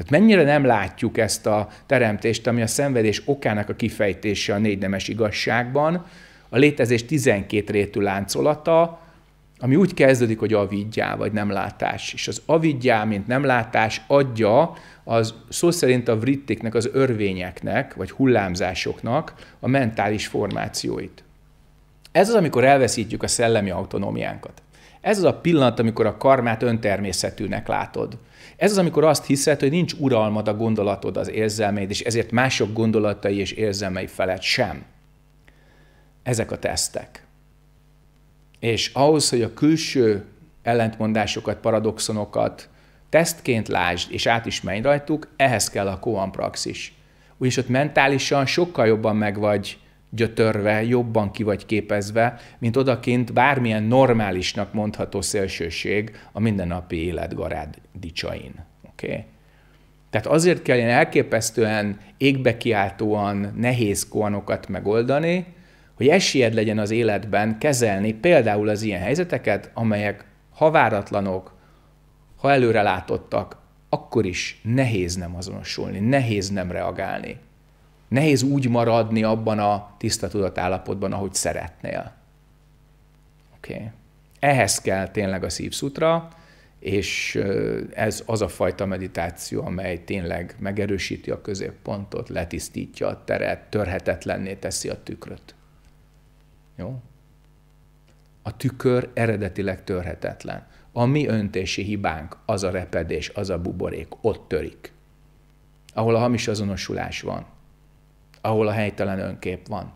[SPEAKER 1] Tehát mennyire nem látjuk ezt a teremtést, ami a szenvedés okának a kifejtése a négy nemes igazságban, a létezés 12 rétű láncolata, ami úgy kezdődik, hogy avidjá, vagy nem látás. És az avidjá, mint nem látás adja az szó szerint a vrittiknek, az örvényeknek, vagy hullámzásoknak a mentális formációit. Ez az, amikor elveszítjük a szellemi autonómiánkat. Ez az a pillanat, amikor a karmát öntermészetűnek látod. Ez az, amikor azt hiszed, hogy nincs uralmad a gondolatod, az érzelmeid, és ezért mások gondolatai és érzelmei felett sem. Ezek a tesztek. És ahhoz, hogy a külső ellentmondásokat, paradoxonokat tesztként lásd, és át is menj rajtuk, ehhez kell a koan praxis. Ugyanis ott mentálisan sokkal jobban meg vagy gyötörve, jobban ki vagy képezve, mint odakint bármilyen normálisnak mondható szélsőség a mindennapi élet garád dicsain. Okay? Tehát azért kell ilyen elképesztően égbe kiáltóan nehéz koanokat megoldani, hogy esélyed legyen az életben kezelni például az ilyen helyzeteket, amelyek ha váratlanok, ha előrelátottak, akkor is nehéz nem azonosulni, nehéz nem reagálni. Nehéz úgy maradni abban a tiszta tudatállapotban, ahogy szeretnél. Oké. Okay. Ehhez kell tényleg a szívszutra, és ez az a fajta meditáció, amely tényleg megerősíti a középpontot, letisztítja a teret, törhetetlenné teszi a tükröt. Jó? A tükör eredetileg törhetetlen. A mi öntési hibánk, az a repedés, az a buborék, ott törik. Ahol a hamis azonosulás van. Ahol a helytelen önkép van.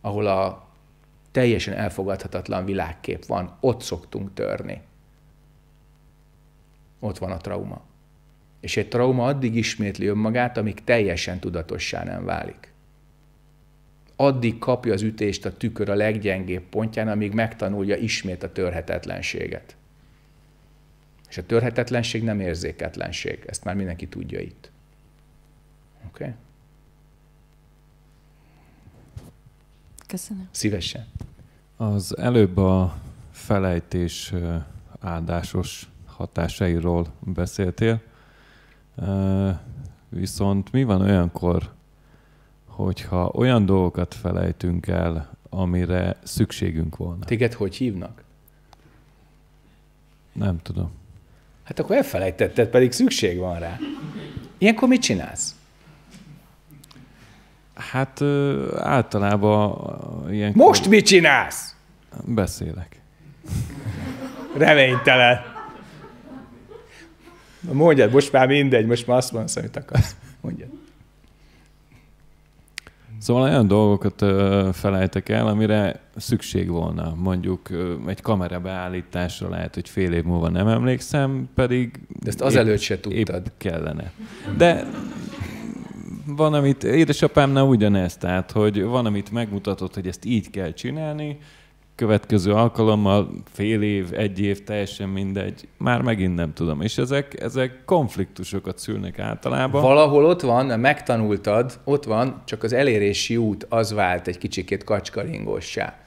[SPEAKER 1] Ahol a teljesen elfogadhatatlan világkép van, ott szoktunk törni. Ott van a trauma. És egy trauma addig ismétli önmagát, amíg teljesen tudatossá nem válik. Addig kapja az ütést a tükör a leggyengébb pontján, amíg megtanulja ismét a törhetetlenséget. És a törhetetlenség nem érzéketlenség. Ezt már mindenki tudja itt. Oké? Okay?
[SPEAKER 9] Köszönöm.
[SPEAKER 1] Szívesen.
[SPEAKER 5] Az előbb a felejtés áldásos hatásairól beszéltél. Viszont mi van olyankor, hogyha olyan dolgokat felejtünk el, amire szükségünk volna?
[SPEAKER 1] Téged hogy hívnak?
[SPEAKER 5] Nem tudom.
[SPEAKER 1] Hát akkor elfelejtetted, pedig szükség van rá. Ilyenkor mit csinálsz?
[SPEAKER 5] Hát általában ilyen.
[SPEAKER 1] Most mit csinálsz?
[SPEAKER 5] Beszélek.
[SPEAKER 1] Reménytelen. Mondjad, most már mindegy, most már azt mondsz, amit akarsz. Mondjad.
[SPEAKER 5] Szóval olyan dolgokat felejtek el, amire szükség volna. Mondjuk egy kamera beállításra lehet, hogy fél év múlva nem emlékszem, pedig...
[SPEAKER 1] De ezt azelőtt se tudtad.
[SPEAKER 5] Épp kellene. De van, amit édesapámnál ugyanez, tehát, hogy van, amit megmutatott, hogy ezt így kell csinálni, következő alkalommal fél év, egy év, teljesen mindegy, már megint nem tudom. És ezek, ezek konfliktusokat szülnek általában.
[SPEAKER 1] Valahol ott van, megtanultad, ott van, csak az elérési út az vált egy kicsikét kacskaringossá.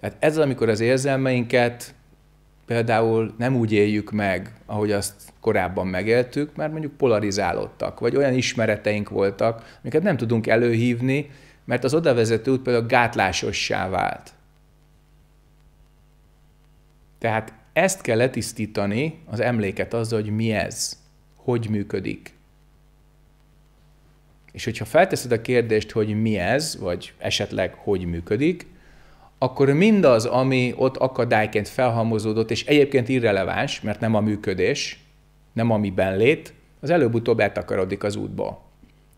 [SPEAKER 1] Tehát ez amikor az érzelmeinket például nem úgy éljük meg, ahogy azt korábban megéltük, mert mondjuk polarizálódtak, vagy olyan ismereteink voltak, amiket nem tudunk előhívni, mert az odavezető út például gátlásossá vált. Tehát ezt kell letisztítani, az emléket azzal, hogy mi ez, hogy működik. És hogyha felteszed a kérdést, hogy mi ez, vagy esetleg hogy működik, akkor mindaz, ami ott akadályként felhalmozódott, és egyébként irreleváns, mert nem a működés, nem a miben lét, az előbb-utóbb eltakarodik az útból.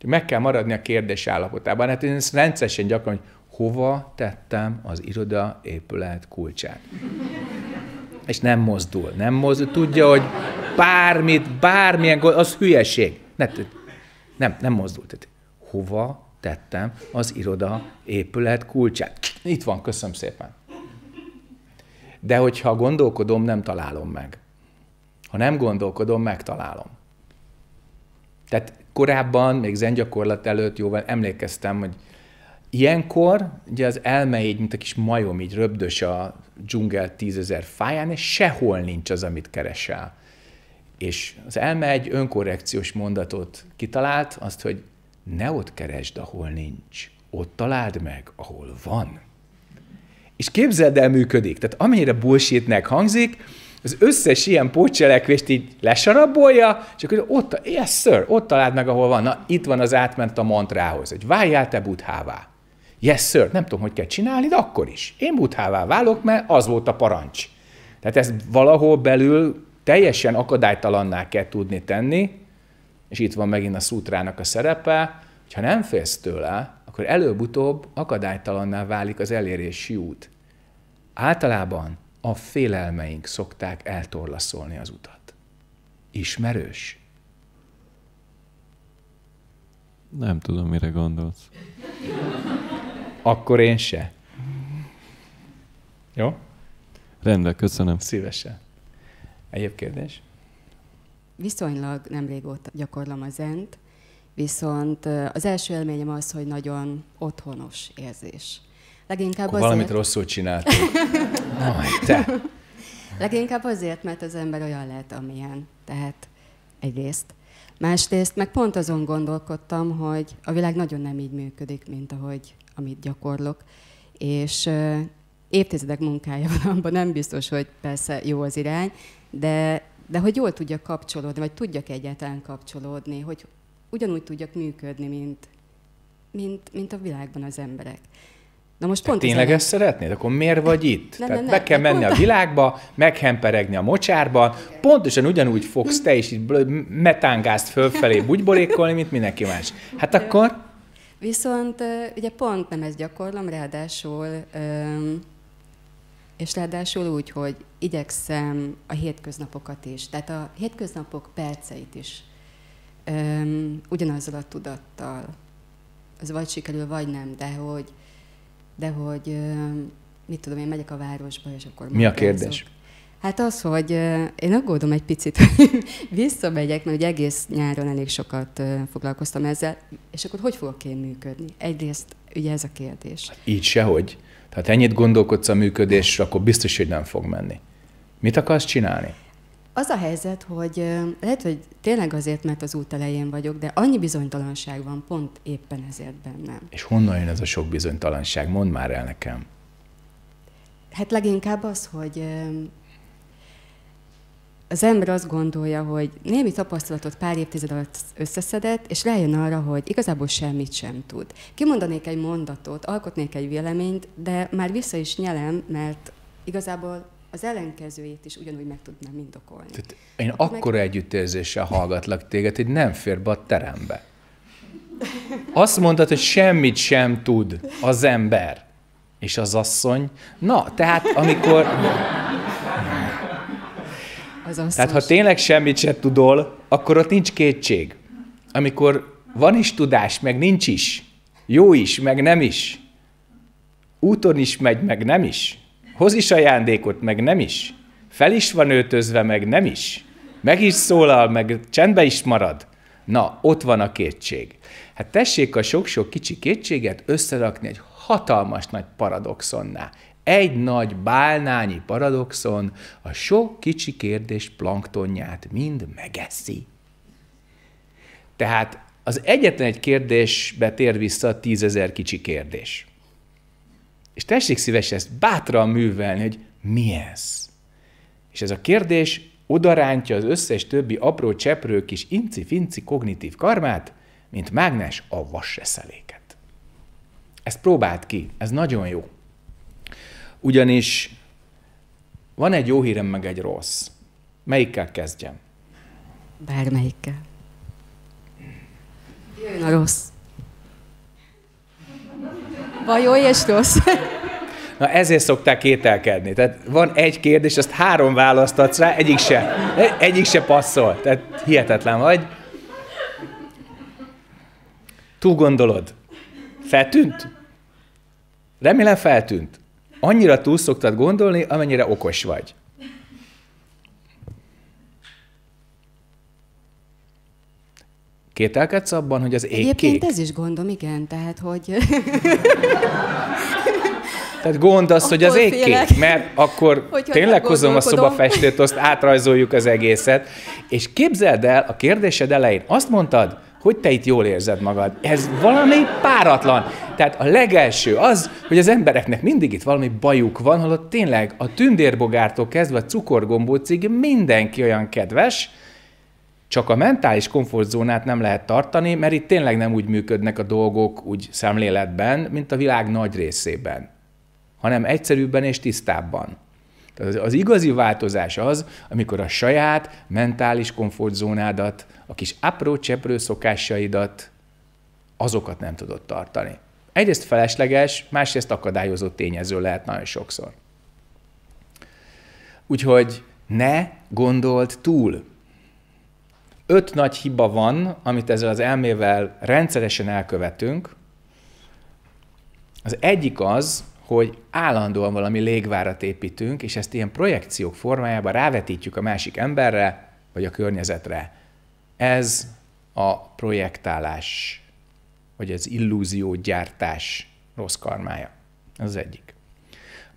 [SPEAKER 1] Meg kell maradni a kérdés állapotában. Hát én ezt rendszeresen gyakran, hogy hova tettem az iroda épület kulcsát. És nem mozdul, nem mozdul. Tudja, hogy bármit, bármilyen, az hülyeség. Ne, nem, nem mozdul. Tehát, hova tettem az iroda épület kulcsát? Itt van, köszönöm szépen. De hogyha gondolkodom, nem találom meg. Ha nem gondolkodom, megtalálom. Tehát korábban, még zengyakorlat előtt jóval emlékeztem, hogy ilyenkor ugye az elme így, mint a kis majom, így röbdös a dzsungel tízezer fáján, és sehol nincs az, amit keresel. És az elme egy önkorrekciós mondatot kitalált, azt, hogy ne ott keresd, ahol nincs, ott találd meg, ahol van. És képzeld el, működik. Tehát amennyire bullshitnek hangzik, az összes ilyen pótcselekvést így lesarabolja, és akkor ott, yes sir, ott találd meg, ahol van. Na, itt van az átment a mantrához, hogy váljál te buthává. Yes sir, nem tudom, hogy kell csinálni, de akkor is. Én buthává válok, mert az volt a parancs. Tehát ezt valahol belül teljesen akadálytalanná kell tudni tenni, és itt van megint a szútrának a szerepe, hogy ha nem félsz tőle, akkor előbb-utóbb akadálytalanná válik az elérési út. Általában a félelmeink szokták eltorlaszolni az utat. Ismerős?
[SPEAKER 5] Nem tudom, mire gondolsz.
[SPEAKER 1] Akkor én se. Jó?
[SPEAKER 5] Rendben, köszönöm.
[SPEAKER 1] Szívesen. Egyéb kérdés?
[SPEAKER 10] Viszonylag nem régóta gyakorlom a zent, viszont az első élményem az, hogy nagyon otthonos érzés.
[SPEAKER 1] Leginkább Akkor azért... valamit rosszul csináltam. Aj, te!
[SPEAKER 10] Leginkább azért, mert az ember olyan lehet, amilyen. Tehát egyrészt. Másrészt meg pont azon gondolkodtam, hogy a világ nagyon nem így működik, mint ahogy amit gyakorlok. És uh, évtizedek munkája van abban, nem biztos, hogy persze jó az irány, de, de hogy jól tudjak kapcsolódni, vagy tudjak egyáltalán kapcsolódni, hogy ugyanúgy tudjak működni, mint, mint, mint a világban az emberek. Na most
[SPEAKER 1] Te
[SPEAKER 10] pont
[SPEAKER 1] tényleg
[SPEAKER 10] ezen-
[SPEAKER 1] ezt szeretnéd? Akkor miért vagy itt?
[SPEAKER 10] Nem,
[SPEAKER 1] Tehát
[SPEAKER 10] nem, nem,
[SPEAKER 1] kell
[SPEAKER 10] de
[SPEAKER 1] menni
[SPEAKER 10] pont-
[SPEAKER 1] a világba, meghemperegni a mocsárban, pontosan ugyanúgy fogsz te is itt metángázt fölfelé bugyborékolni, mint mindenki más. Hát akkor
[SPEAKER 10] Viszont ugye pont nem ezt gyakorlom, ráadásul, ráadásul úgy, hogy igyekszem a hétköznapokat is, tehát a hétköznapok perceit is öm, ugyanazzal a tudattal, az vagy sikerül, vagy nem, de hogy, de hogy öm, mit tudom, én megyek a városba, és akkor
[SPEAKER 1] Mi a kérdés?
[SPEAKER 10] Hát az, hogy én aggódom egy picit, hogy visszamegyek, mert ugye egész nyáron elég sokat foglalkoztam ezzel, és akkor hogy fogok én működni? Egyrészt ugye ez a kérdés.
[SPEAKER 1] így sehogy. Tehát ennyit gondolkodsz a működésről, akkor biztos, hogy nem fog menni. Mit akarsz csinálni?
[SPEAKER 10] Az a helyzet, hogy lehet, hogy tényleg azért, mert az út elején vagyok, de annyi bizonytalanság van pont éppen ezért bennem.
[SPEAKER 1] És honnan jön ez a sok bizonytalanság? Mondd már el nekem.
[SPEAKER 10] Hát leginkább az, hogy az ember azt gondolja, hogy némi tapasztalatot pár évtized alatt összeszedett, és rájön arra, hogy igazából semmit sem tud. Kimondanék egy mondatot, alkotnék egy véleményt, de már vissza is nyelem, mert igazából az ellenkezőjét is ugyanúgy meg tudnám indokolni.
[SPEAKER 1] Tehát én
[SPEAKER 10] Akkor meg-
[SPEAKER 1] akkora együttérzéssel hallgatlak téged, hogy nem fér be a terembe. Azt mondtad, hogy semmit sem tud az ember. És az asszony? Na, tehát amikor...
[SPEAKER 10] Az
[SPEAKER 1] Tehát ha tényleg semmit se tudol, akkor ott nincs kétség. Amikor van is tudás, meg nincs is. Jó is, meg nem is. Úton is megy, meg nem is. Hoz is ajándékot, meg nem is. Fel is van öltözve, meg nem is. Meg is szólal, meg csendbe is marad. Na, ott van a kétség. Hát tessék a sok-sok kicsi kétséget összerakni egy hatalmas nagy paradoxonná. Egy nagy bálnányi paradoxon a sok kicsi kérdés planktonját mind megeszi. Tehát az egyetlen egy kérdésbe tér vissza tízezer kicsi kérdés. És tessék szíves ezt bátran művelni, hogy mi ez? És ez a kérdés odarántja az összes többi apró cseprő kis inci-finci kognitív karmát, mint mágnes a vasseszeléket. Ezt próbáld ki, ez nagyon jó. Ugyanis van egy jó hírem, meg egy rossz. Melyikkel kezdjem?
[SPEAKER 10] Bármelyikkel. Jön a rossz. Van jó és rossz.
[SPEAKER 1] Na ezért szokták kételkedni. Tehát van egy kérdés, azt három választ adsz rá, egyik se, egyik se passzol. Tehát hihetetlen vagy. Túl gondolod. Feltűnt? Remélem feltűnt. Annyira túl szoktad gondolni, amennyire okos vagy. Kételkedsz abban, hogy az ég
[SPEAKER 10] Egyébként
[SPEAKER 1] kék?
[SPEAKER 10] ez is gondom, igen, tehát hogy...
[SPEAKER 1] Tehát gond az, hogy az ég
[SPEAKER 10] félek.
[SPEAKER 1] kék, mert akkor
[SPEAKER 10] Hogyha
[SPEAKER 1] tényleg hozom a szobafestőt, azt átrajzoljuk az egészet. És képzeld el, a kérdésed elején azt mondtad, hogy te itt jól érzed magad. Ez valami páratlan. Tehát a legelső az, hogy az embereknek mindig itt valami bajuk van, holott tényleg a tündérbogártól kezdve a cukorgombócig mindenki olyan kedves, csak a mentális komfortzónát nem lehet tartani, mert itt tényleg nem úgy működnek a dolgok úgy szemléletben, mint a világ nagy részében, hanem egyszerűbben és tisztábban. Tehát az, az igazi változás az, amikor a saját mentális komfortzónádat, a kis apró cseprő szokásaidat, azokat nem tudod tartani. Egyrészt felesleges, másrészt akadályozó tényező lehet nagyon sokszor. Úgyhogy ne gondold túl. Öt nagy hiba van, amit ezzel az elmével rendszeresen elkövetünk. Az egyik az, hogy állandóan valami légvárat építünk, és ezt ilyen projekciók formájában rávetítjük a másik emberre, vagy a környezetre. Ez a projektálás, vagy az illúziógyártás rossz karmája. Ez az egyik.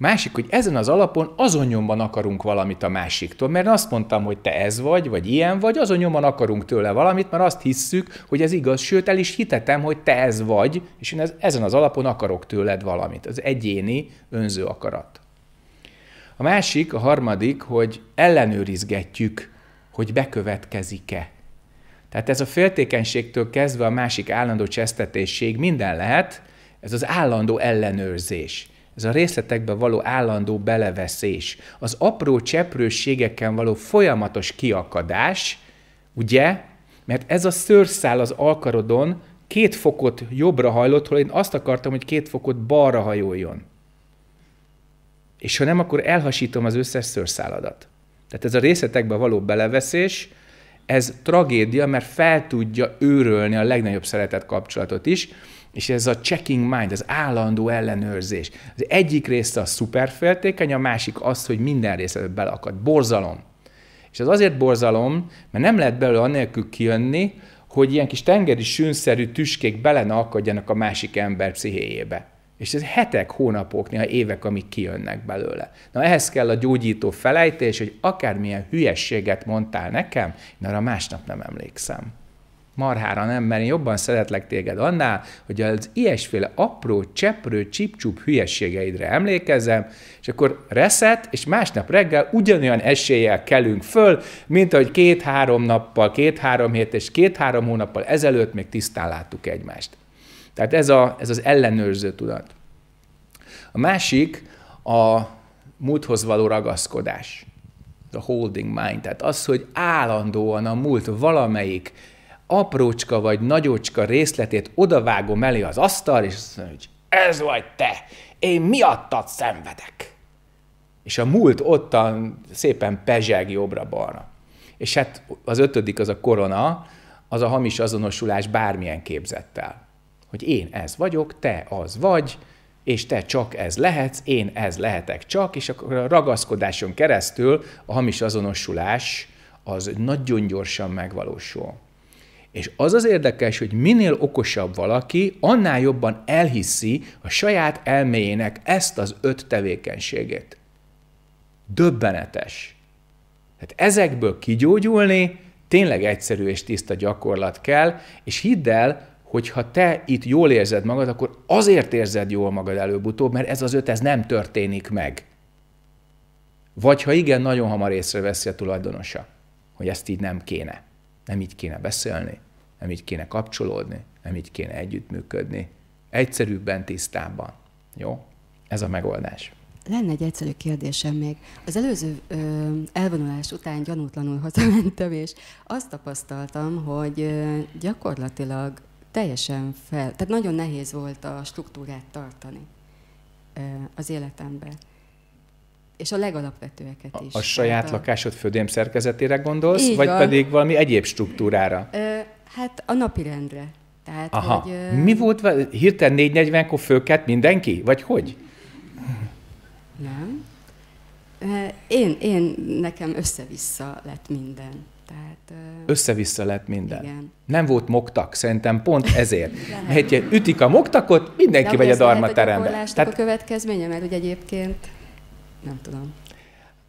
[SPEAKER 1] Másik, hogy ezen az alapon azon nyomban akarunk valamit a másiktól, mert azt mondtam, hogy te ez vagy, vagy ilyen vagy, azon nyomban akarunk tőle valamit, mert azt hisszük, hogy ez igaz, sőt el is hitetem, hogy te ez vagy, és én ez, ezen az alapon akarok tőled valamit. Az egyéni, önző akarat. A másik, a harmadik, hogy ellenőrizgetjük, hogy bekövetkezik-e. Tehát ez a féltékenységtől kezdve a másik állandó csesztetésség minden lehet, Ez az állandó ellenőrzés. Ez a részletekbe való állandó beleveszés. Az apró cseprőségeken való folyamatos kiakadás, ugye? Mert ez a szőrszál az alkarodon két fokot jobbra hajlott, hol én azt akartam, hogy két fokot balra hajoljon. És ha nem, akkor elhasítom az összes szőrszáladat. Tehát ez a részletekbe való beleveszés, ez tragédia, mert fel tudja őrölni a legnagyobb szeretet kapcsolatot is, és ez a checking mind, az állandó ellenőrzés. Az egyik része a szuperféltékeny, a másik az, hogy minden része belakad. Borzalom. És ez azért borzalom, mert nem lehet belőle annélkül kijönni, hogy ilyen kis tengeri sűnszerű tüskék bele ne akadjanak a másik ember pszichéjébe. És ez hetek, hónapok, néha évek, amik kijönnek belőle. Na ehhez kell a gyógyító felejtés, hogy akármilyen hülyességet mondtál nekem, én arra másnap nem emlékszem. Marhára nem, mert én jobban szeretlek téged annál, hogy az ilyesféle apró, cseprő, csipcsup hülyességeidre emlékezem, és akkor reszet, és másnap reggel ugyanolyan eséllyel kelünk föl, mint ahogy két-három nappal, két-három hét és két-három hónappal ezelőtt még tisztán láttuk egymást. Tehát ez, a, ez az ellenőrző tudat. A másik a múlthoz való ragaszkodás. A holding mind. Tehát az, hogy állandóan a múlt valamelyik aprócska vagy nagyocska részletét odavágom elé az asztal, és azt mondom, hogy ez vagy te, én miattad szenvedek. És a múlt ottan szépen pezseg jobbra-balra. És hát az ötödik az a korona, az a hamis azonosulás bármilyen képzettel hogy én ez vagyok, te az vagy, és te csak ez lehetsz, én ez lehetek csak, és akkor a ragaszkodáson keresztül a hamis azonosulás az nagyon gyorsan megvalósul. És az az érdekes, hogy minél okosabb valaki, annál jobban elhiszi a saját elméjének ezt az öt tevékenységét. Döbbenetes. Tehát ezekből kigyógyulni tényleg egyszerű és tiszta gyakorlat kell, és hidd el, hogy ha te itt jól érzed magad, akkor azért érzed jól magad előbb-utóbb, mert ez az öt, ez nem történik meg. Vagy ha igen, nagyon hamar észreveszi a tulajdonosa, hogy ezt így nem kéne. Nem így kéne beszélni, nem így kéne kapcsolódni, nem így kéne együttműködni. Egyszerűbben, tisztábban. Jó? Ez a megoldás.
[SPEAKER 10] Lenne egy egyszerű kérdésem még. Az előző ö, elvonulás után gyanútlanul hazamentem, és azt tapasztaltam, hogy ö, gyakorlatilag teljesen fel, tehát nagyon nehéz volt a struktúrát tartani az életemben. És a legalapvetőeket is.
[SPEAKER 1] A, a saját a... lakásod födém szerkezetére gondolsz,
[SPEAKER 10] Így
[SPEAKER 1] vagy
[SPEAKER 10] van.
[SPEAKER 1] pedig valami egyéb struktúrára?
[SPEAKER 10] Ö, hát a napirendre. Tehát,
[SPEAKER 1] Aha.
[SPEAKER 10] Hogy, ö...
[SPEAKER 1] Mi volt, hirtelen 4.40-kor fölkelt mindenki? Vagy hogy?
[SPEAKER 10] Nem. Én, én nekem össze-vissza lett minden. Tehát,
[SPEAKER 1] Össze-vissza lett minden.
[SPEAKER 10] Igen.
[SPEAKER 1] Nem volt moktak, szerintem pont ezért. Mert ütik a moktakot, mindenki megy a darmaterembe.
[SPEAKER 10] Tehát... a következménye, mert ugye egyébként nem tudom.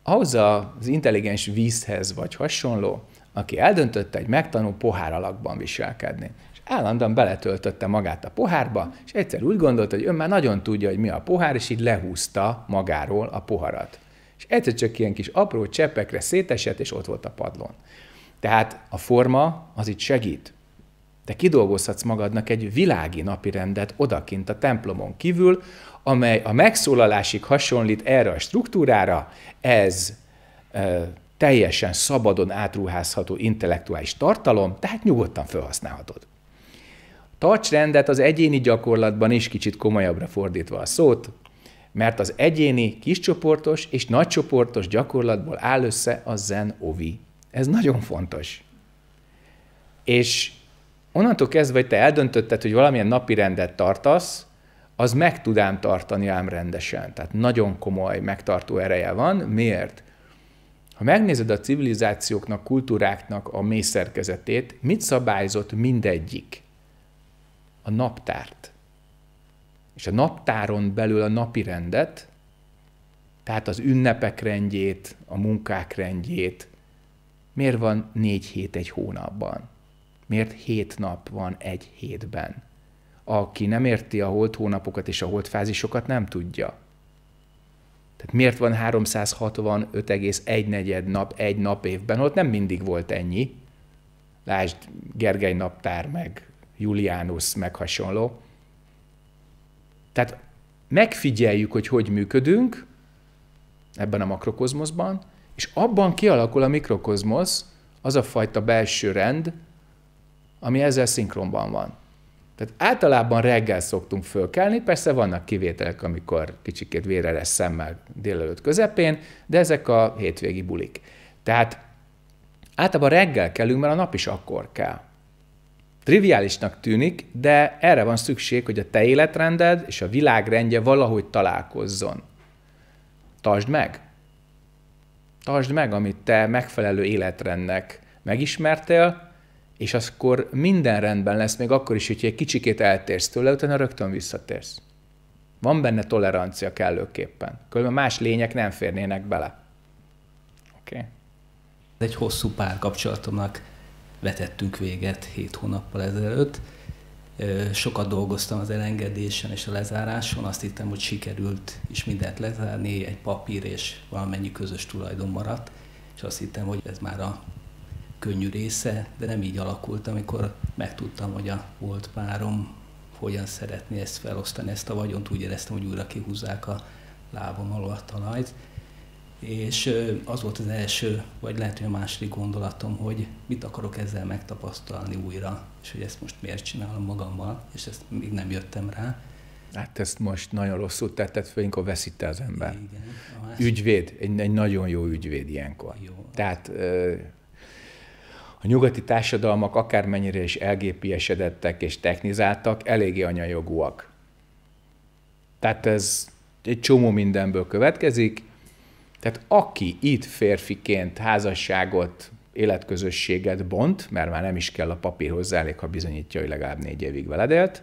[SPEAKER 1] Ahhoz az intelligens vízhez vagy hasonló, aki eldöntötte, hogy megtanul pohár alakban viselkedni. És állandóan beletöltötte magát a pohárba, és egyszer úgy gondolta, hogy ön már nagyon tudja, hogy mi a pohár, és így lehúzta magáról a poharat. És egyszer csak ilyen kis apró cseppekre szétesett, és ott volt a padlón. Tehát a forma az itt segít. Te kidolgozhatsz magadnak egy világi napirendet odakint a templomon kívül, amely a megszólalásig hasonlít erre a struktúrára, ez e, teljesen szabadon átruházható intellektuális tartalom, tehát nyugodtan felhasználhatod. Tarts rendet az egyéni gyakorlatban is kicsit komolyabbra fordítva a szót, mert az egyéni kiscsoportos és nagycsoportos gyakorlatból áll össze a Zen Ovi ez nagyon fontos. És onnantól kezdve, hogy te eldöntötted, hogy valamilyen napi rendet tartasz, az meg tud ám tartani ám rendesen. Tehát nagyon komoly megtartó ereje van. Miért? Ha megnézed a civilizációknak, kultúráknak a mély szerkezetét, mit szabályzott mindegyik? A naptárt. És a naptáron belül a napi rendet, tehát az ünnepek rendjét, a munkák rendjét, Miért van négy hét egy hónapban? Miért hét nap van egy hétben? Aki nem érti a holt hónapokat és a holt fázisokat, nem tudja. Tehát miért van 365,1 negyed nap egy nap évben? Ott nem mindig volt ennyi. Lásd Gergely naptár, meg Julianus, meg hasonló. Tehát megfigyeljük, hogy hogy működünk ebben a makrokozmoszban, és abban kialakul a mikrokozmosz, az a fajta belső rend, ami ezzel szinkronban van. Tehát általában reggel szoktunk fölkelni, persze vannak kivételek, amikor kicsikét véreres szemmel délelőtt közepén, de ezek a hétvégi bulik. Tehát általában reggel kellünk, mert a nap is akkor kell. Triviálisnak tűnik, de erre van szükség, hogy a te életrended és a világrendje valahogy találkozzon. Tartsd meg! Tartsd meg, amit te megfelelő életrendnek megismertél, és akkor minden rendben lesz, még akkor is, hogyha egy kicsikét eltérsz tőle, utána rögtön visszatérsz. Van benne tolerancia kellőképpen. Különben más lények nem férnének bele. Oké. Okay.
[SPEAKER 11] Egy hosszú párkapcsolatomnak vetettünk véget hét hónappal ezelőtt. Sokat dolgoztam az elengedésen és a lezáráson, azt hittem, hogy sikerült is mindent lezárni, egy papír és valamennyi közös tulajdon maradt, és azt hittem, hogy ez már a könnyű része, de nem így alakult, amikor megtudtam, hogy a volt párom hogyan szeretné ezt felosztani, ezt a vagyont, úgy éreztem, hogy újra kihúzzák a lábam alól a talajt. És az volt az első, vagy lehet, hogy a második gondolatom, hogy mit akarok ezzel megtapasztalni újra, és hogy ezt most miért csinálom magammal, és ezt még nem jöttem rá.
[SPEAKER 1] Hát ezt most nagyon rosszul tetted föl, inkább veszítte az ember. Igen. Ügyvéd, egy, egy nagyon jó ügyvéd ilyenkor. Jó. Tehát a nyugati társadalmak akármennyire is elgépiesedettek és technizáltak, eléggé anyajogúak. Tehát ez egy csomó mindenből következik. Tehát aki itt férfiként házasságot, életközösséget bont, mert már nem is kell a papír hozzá, elég, ha bizonyítja, hogy legalább négy évig veled élt,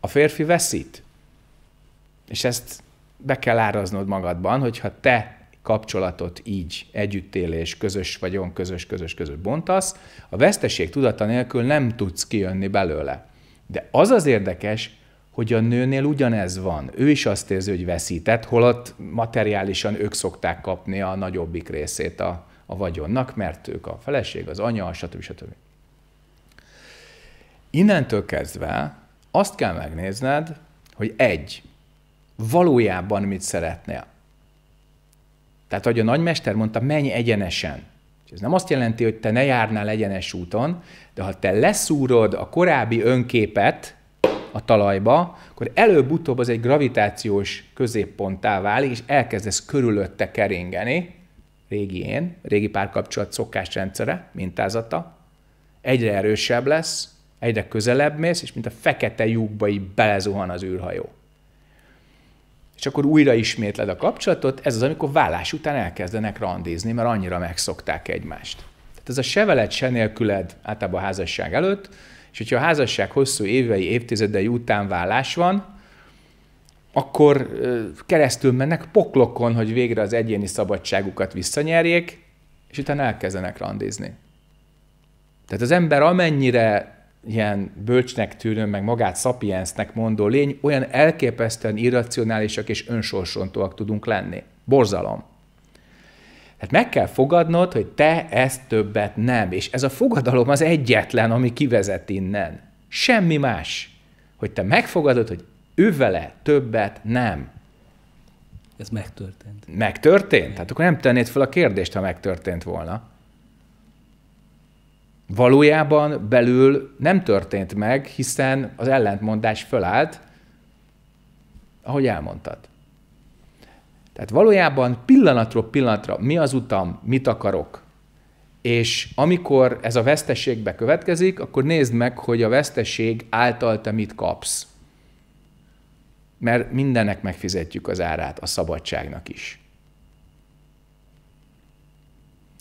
[SPEAKER 1] a férfi veszít. És ezt be kell áraznod magadban, hogyha te kapcsolatot így együttélés, közös vagyon, közös, közös, közös bontasz, a veszteség tudata nélkül nem tudsz kijönni belőle. De az az érdekes, hogy a nőnél ugyanez van. Ő is azt érzi, hogy veszített, holott materiálisan ők szokták kapni a nagyobbik részét a, a vagyonnak, mert ők a feleség, az anya, stb. stb. Innentől kezdve azt kell megnézned, hogy egy, valójában mit szeretnél. Tehát, ahogy a nagymester mondta, menj egyenesen. Ez nem azt jelenti, hogy te ne járnál egyenes úton, de ha te leszúrod a korábbi önképet a talajba, akkor előbb-utóbb az egy gravitációs középponttá válik, és elkezdesz körülötte keringeni, régi én, régi párkapcsolat szokásrendszere, mintázata, egyre erősebb lesz, egyre közelebb mész, és mint a fekete lyukba így belezuhan az űrhajó és akkor újra ismétled a kapcsolatot, ez az, amikor vállás után elkezdenek randízni, mert annyira megszokták egymást. Tehát ez a se veled, se nélküled általában a házasság előtt, és hogyha a házasság hosszú évei, évtizedei után vállás van, akkor keresztül mennek poklokon, hogy végre az egyéni szabadságukat visszanyerjék, és utána elkezdenek randizni. Tehát az ember amennyire ilyen bölcsnek tűnő, meg magát szapiensnek mondó lény, olyan elképesztően irracionálisak és önsorsontóak tudunk lenni. Borzalom. Hát meg kell fogadnod, hogy te ezt többet nem. És ez a fogadalom az egyetlen, ami kivezet innen. Semmi más. Hogy te megfogadod, hogy ő vele többet nem.
[SPEAKER 11] Ez megtörtént.
[SPEAKER 1] Megtörtént? Hát akkor nem tennéd fel a kérdést, ha megtörtént volna valójában belül nem történt meg, hiszen az ellentmondás fölállt, ahogy elmondtad. Tehát valójában pillanatról pillanatra mi az utam, mit akarok, és amikor ez a veszteségbe következik, akkor nézd meg, hogy a veszteség által te mit kapsz. Mert mindennek megfizetjük az árát, a szabadságnak is.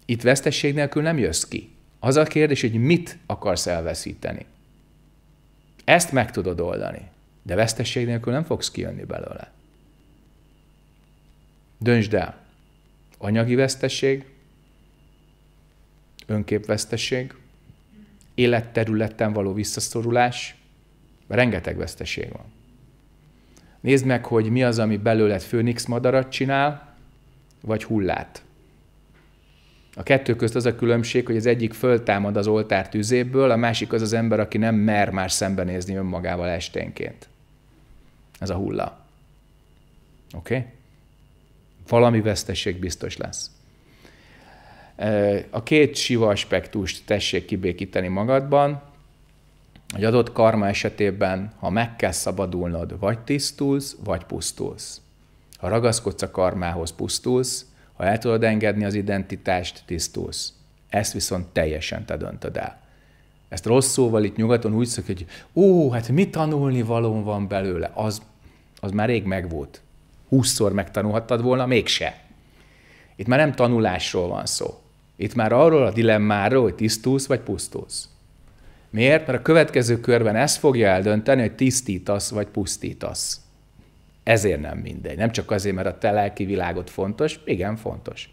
[SPEAKER 1] Itt vesztesség nélkül nem jössz ki. Az a kérdés, hogy mit akarsz elveszíteni. Ezt meg tudod oldani, de vesztesség nélkül nem fogsz kijönni belőle. Döntsd el. Anyagi vesztesség, önképvesztesség, életterületen való visszaszorulás, rengeteg veszteség van. Nézd meg, hogy mi az, ami belőled főnix madarat csinál, vagy hullát. A kettő közt az a különbség, hogy az egyik föltámad az oltár tüzéből, a másik az az ember, aki nem mer már szembenézni önmagával esténként. ez a hulla. Oké? Okay? Valami vesztesség biztos lesz. A két siva aspektust tessék kibékíteni magadban. Egy adott karma esetében, ha meg kell szabadulnod, vagy tisztulsz, vagy pusztulsz. Ha ragaszkodsz a karmához, pusztulsz, ha el tudod engedni az identitást, tisztulsz. Ezt viszont teljesen te döntöd el. Ezt rossz szóval itt nyugaton úgy szok, hogy ó, hát mi tanulni való van belőle, az, az már rég megvolt. Húszszor megtanulhattad volna, mégse. Itt már nem tanulásról van szó. Itt már arról a dilemmáról, hogy tisztulsz vagy pusztulsz. Miért? Mert a következő körben ezt fogja eldönteni, hogy tisztítasz vagy pusztítasz. Ezért nem mindegy. Nem csak azért, mert a te lelki világod fontos, igen, fontos.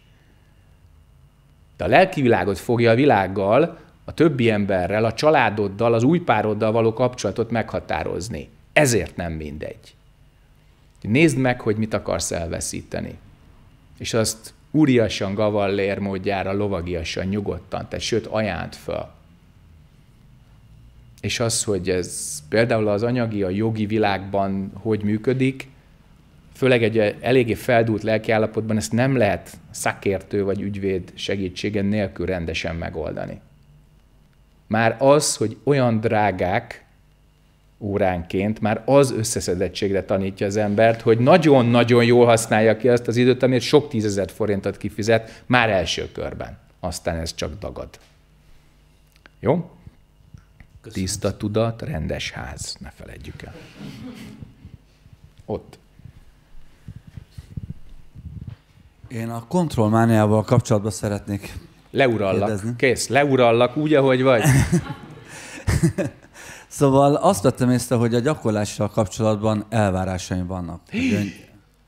[SPEAKER 1] De a lelki világot fogja a világgal, a többi emberrel, a családoddal, az új pároddal való kapcsolatot meghatározni. Ezért nem mindegy. Nézd meg, hogy mit akarsz elveszíteni. És azt úriasan gavallér módjára, lovagiasan, nyugodtan, tehát sőt, ajánt föl. És az, hogy ez például az anyagi, a jogi világban hogy működik, főleg egy eléggé feldúlt lelkiállapotban ezt nem lehet szakértő vagy ügyvéd segítsége nélkül rendesen megoldani. Már az, hogy olyan drágák óránként, már az összeszedettségre tanítja az embert, hogy nagyon-nagyon jól használja ki azt az időt, amit sok tízezer forintot kifizet már első körben. Aztán ez csak dagad. Jó? Köszönöm. Tiszta tudat, rendes ház, ne feledjük el. Ott.
[SPEAKER 12] Én a kontrollmániával kapcsolatban szeretnék
[SPEAKER 1] Leurallak. Kérdezni. Kész, leurallak úgy, ahogy vagy.
[SPEAKER 12] szóval azt vettem észre, hogy a gyakorlással kapcsolatban elvárásaim vannak.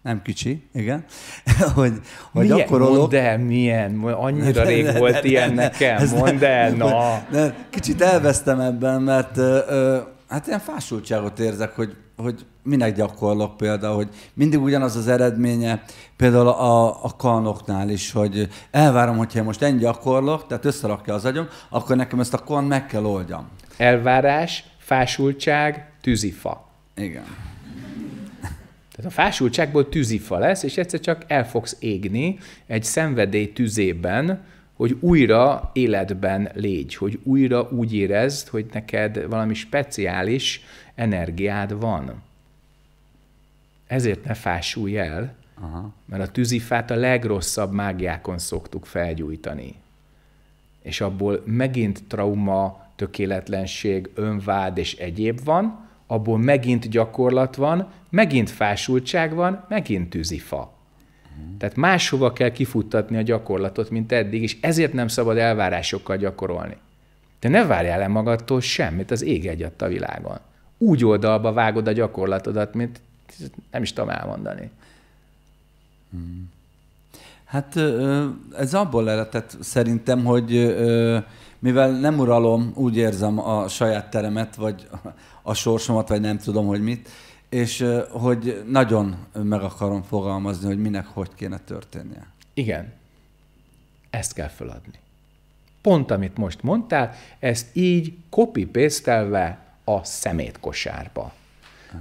[SPEAKER 12] Nem kicsi, igen. hogy, hogy
[SPEAKER 1] milyen,
[SPEAKER 12] gyakorolok...
[SPEAKER 1] Mondd el, milyen, annyira rég ne, volt ne, ilyen ne, nekem, mondd el, na.
[SPEAKER 12] Ne, kicsit elvesztem ebben, mert ö, hát ilyen fásultságot érzek, hogy hogy minek gyakorlok például, hogy mindig ugyanaz az eredménye, például a, a kanoknál is, hogy elvárom, hogyha most ennyi gyakorlok, tehát összerakja az agyom, akkor nekem ezt a kan meg kell oldjam.
[SPEAKER 1] Elvárás, fásultság, tűzifa.
[SPEAKER 12] Igen.
[SPEAKER 1] Tehát a fásultságból tűzifa lesz, és egyszer csak el fogsz égni egy szenvedély tüzében, hogy újra életben légy, hogy újra úgy érezd, hogy neked valami speciális energiád van. Ezért ne fásulj el, Aha. mert a tűzifát a legrosszabb mágiákon szoktuk felgyújtani. És abból megint trauma, tökéletlenség, önvád és egyéb van, abból megint gyakorlat van, megint fásultság van, megint tűzifa. Tehát máshova kell kifuttatni a gyakorlatot, mint eddig, és ezért nem szabad elvárásokkal gyakorolni. Te ne várjál el magadtól semmit, az ég egyadt a világon úgy oldalba vágod a gyakorlatodat, mint nem is tudom elmondani.
[SPEAKER 12] Hmm. Hát ez abból eredett szerintem, hogy mivel nem uralom, úgy érzem a saját teremet, vagy a sorsomat, vagy nem tudom, hogy mit, és hogy nagyon meg akarom fogalmazni, hogy minek hogy kéne történnie.
[SPEAKER 1] Igen. Ezt kell feladni. Pont amit most mondtál, ezt így copy a szemétkosárba.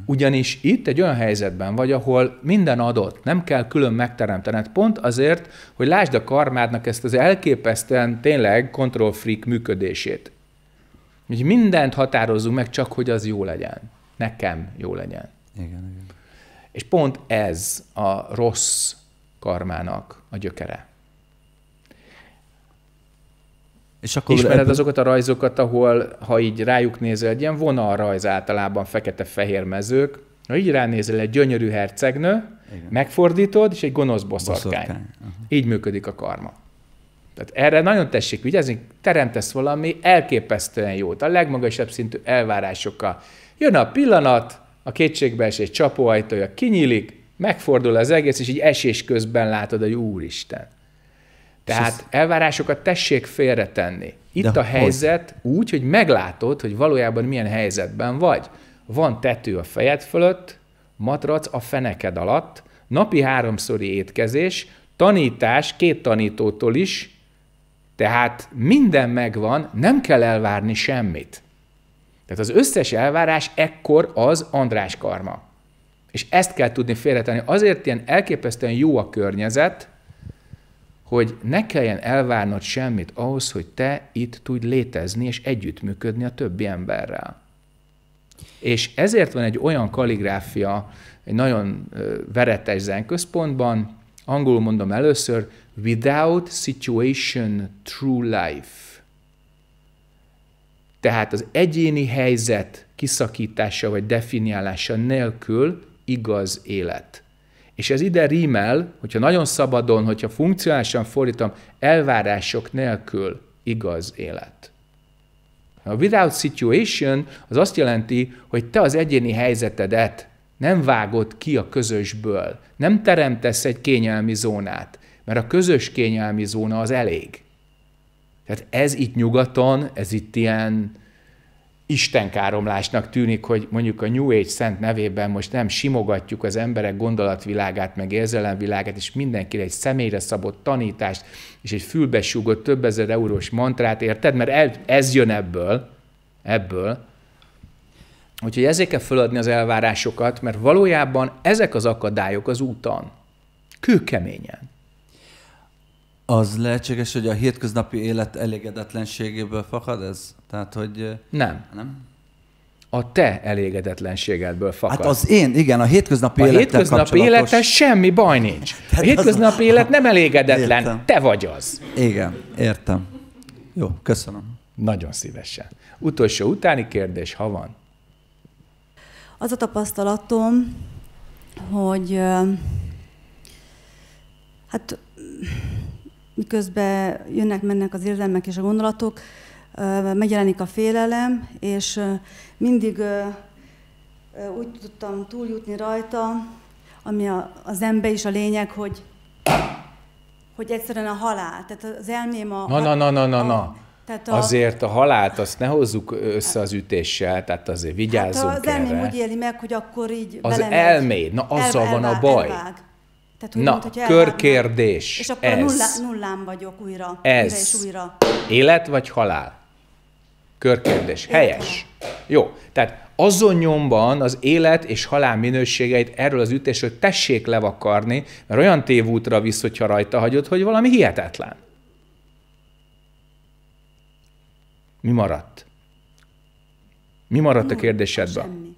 [SPEAKER 1] Ugyanis itt egy olyan helyzetben vagy, ahol minden adott, nem kell külön megteremtened, pont azért, hogy lásd a karmádnak ezt az elképesztően tényleg control freak működését. Hogy mindent határozzunk meg, csak hogy az jó legyen. Nekem jó legyen.
[SPEAKER 12] Igen, igen.
[SPEAKER 1] És pont ez a rossz karmának a gyökere. És akkor Ismered ebből... azokat a rajzokat, ahol, ha így rájuk nézel, egy ilyen vonalrajz általában fekete-fehér mezők, ha így ránézel, egy gyönyörű hercegnő, Igen. megfordítod, és egy gonosz boszorkány. boszorkány. Uh-huh. Így működik a karma. Tehát erre nagyon tessék vigyázni, teremtesz valami elképesztően jót, a legmagasabb szintű elvárásokkal. Jön a pillanat, a kétségbeesés csapóajtója kinyílik, megfordul az egész, és így esés közben látod, hogy úristen. Tehát elvárásokat tessék félretenni. Itt De a helyzet hogy? úgy, hogy meglátod, hogy valójában milyen helyzetben vagy. Van tető a fejed fölött, matrac a feneked alatt, napi háromszori étkezés, tanítás két tanítótól is, tehát minden megvan, nem kell elvárni semmit. Tehát az összes elvárás ekkor az András karma. És ezt kell tudni félretenni. Azért ilyen elképesztően jó a környezet, hogy ne kelljen elvárnod semmit ahhoz, hogy te itt tudj létezni és együttműködni a többi emberrel. És ezért van egy olyan kaligráfia, egy nagyon veretes zenközpontban, angolul mondom először, without situation, true life. Tehát az egyéni helyzet kiszakítása vagy definiálása nélkül igaz élet. És ez ide rímel, hogyha nagyon szabadon, hogyha funkcionálisan fordítom, elvárások nélkül igaz élet. A without situation az azt jelenti, hogy te az egyéni helyzetedet nem vágod ki a közösből, nem teremtesz egy kényelmi zónát, mert a közös kényelmi zóna az elég. Tehát ez itt nyugaton, ez itt ilyen istenkáromlásnak tűnik, hogy mondjuk a New Age szent nevében most nem simogatjuk az emberek gondolatvilágát, meg érzelemvilágát, és mindenkire egy személyre szabott tanítást, és egy fülbesúgott több ezer eurós mantrát, érted? Mert ez jön ebből, ebből. Úgyhogy ezért kell feladni az elvárásokat, mert valójában ezek az akadályok az úton. Kőkeményen.
[SPEAKER 12] Az lehetséges, hogy a hétköznapi élet elégedetlenségéből fakad ez? Tehát, hogy...
[SPEAKER 1] Nem. Nem? A te elégedetlenségedből fakad.
[SPEAKER 12] Hát az én, igen, a hétköznapi
[SPEAKER 1] A hétköznapi élettel semmi baj nincs. A hétköznapi az... élet nem elégedetlen, értem. te vagy az.
[SPEAKER 12] Igen, értem. Jó, köszönöm.
[SPEAKER 1] Nagyon szívesen. Utolsó utáni kérdés, ha van.
[SPEAKER 13] Az a tapasztalatom, hogy hát miközben jönnek-mennek az érzelmek és a gondolatok, megjelenik a félelem, és mindig úgy tudtam túljutni rajta, ami az ember is a lényeg, hogy hogy egyszerűen a halál. Tehát az elmém a...
[SPEAKER 1] Na, na, na, na, na, na. Tehát a... Azért a halált azt ne hozzuk össze az ütéssel, tehát azért vigyázzunk hát
[SPEAKER 13] az elmém úgy éli meg, hogy akkor így
[SPEAKER 1] Az elméd, na azzal elvág, van a baj. Elvág. Tehát úgy, Na, mint, körkérdés.
[SPEAKER 13] És akkor ez. Nullá, nullán vagyok újra.
[SPEAKER 1] Ez.
[SPEAKER 13] Újra és újra.
[SPEAKER 1] Élet vagy halál? Körkérdés. Helyes. Jó. Tehát azon nyomban az élet és halál minőségeit erről az ütésről tessék levakarni, mert olyan tévútra visz, hogyha rajta hagyod, hogy valami hihetetlen. Mi maradt? Mi maradt a kérdésedben? Semmi.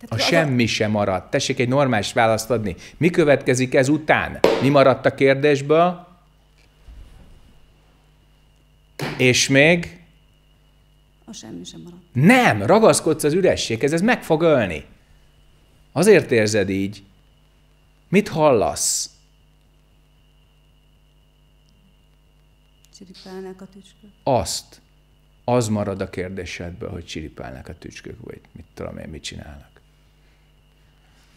[SPEAKER 1] Tehát a semmi a... sem maradt. Tessék egy normális választ adni. Mi következik ez után? Mi maradt a kérdésből? És még?
[SPEAKER 13] A semmi sem maradt.
[SPEAKER 1] Nem, ragaszkodsz az ürességhez, ez meg fog ölni. Azért érzed így. Mit hallasz?
[SPEAKER 13] Csiripelnek a tücskök.
[SPEAKER 1] Azt. Az marad a kérdésedből, hogy csiripelnek a tücskök, vagy mit tudom én, mit csinálnak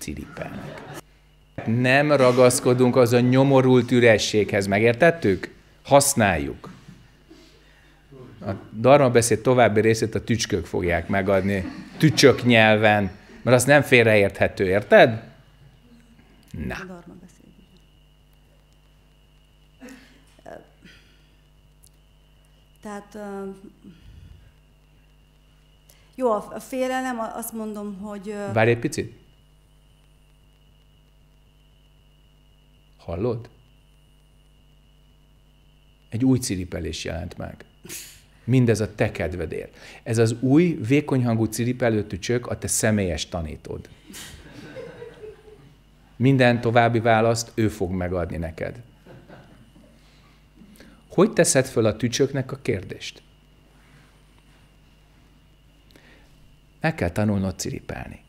[SPEAKER 1] ciripelnek. Nem ragaszkodunk az a nyomorult ürességhez, megértettük? Használjuk. A Dharma beszéd további részét a tücskök fogják megadni, tücsök nyelven, mert az nem félreérthető, érted? Na.
[SPEAKER 13] Tehát jó, a félelem, azt mondom, hogy...
[SPEAKER 1] Várj egy picit. Hallod? Egy új ciripelés jelent meg. Mindez a te kedvedért. Ez az új, vékonyhangú ciripelő tücsök a te személyes tanítód. Minden további választ ő fog megadni neked. Hogy teszed föl a tücsöknek a kérdést? Meg kell tanulnod ciripelni.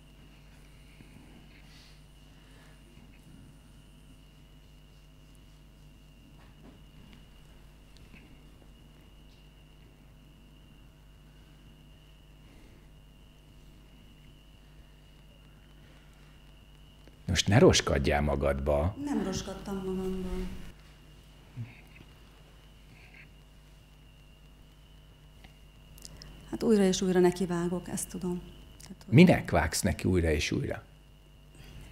[SPEAKER 1] Most ne roskadjál magadba.
[SPEAKER 13] Nem roskadtam magamban. Hát újra és újra nekivágok, ezt tudom. Tehát,
[SPEAKER 1] hogy... Minek vágsz neki újra és újra?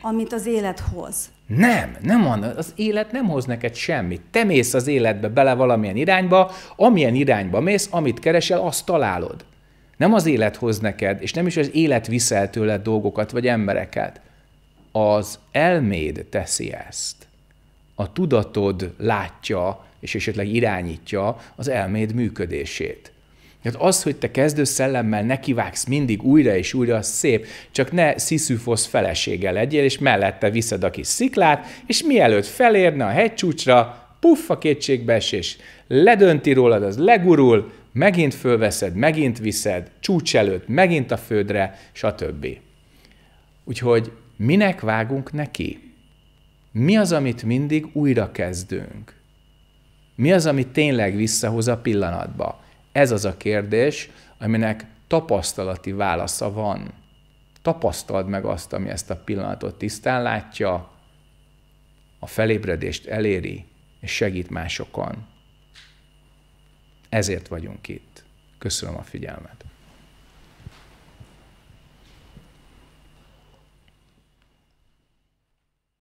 [SPEAKER 13] Amit az élet hoz.
[SPEAKER 1] Nem, nem van, az élet nem hoz neked semmit. Te mész az életbe bele valamilyen irányba, amilyen irányba mész, amit keresel, azt találod. Nem az élet hoz neked, és nem is az élet viszel tőled dolgokat vagy embereket. Az elméd teszi ezt. A tudatod látja, és esetleg irányítja az elméd működését. Tehát az, hogy te kezdő szellemmel nekivágsz mindig újra és újra, az szép, csak ne sziszüfosz felesége legyél, és mellette viszed a kis sziklát, és mielőtt felérne a hegycsúcsra, puff a kétségbeesés, ledönti rólad, az legurul, megint fölveszed, megint viszed, csúcs előtt, megint a földre, stb. Úgyhogy minek vágunk neki? Mi az, amit mindig újra kezdünk? Mi az, amit tényleg visszahoz a pillanatba? Ez az a kérdés, aminek tapasztalati válasza van. Tapasztald meg azt, ami ezt a pillanatot tisztán látja, a felébredést eléri, és segít másokon. Ezért vagyunk itt. Köszönöm a figyelmet.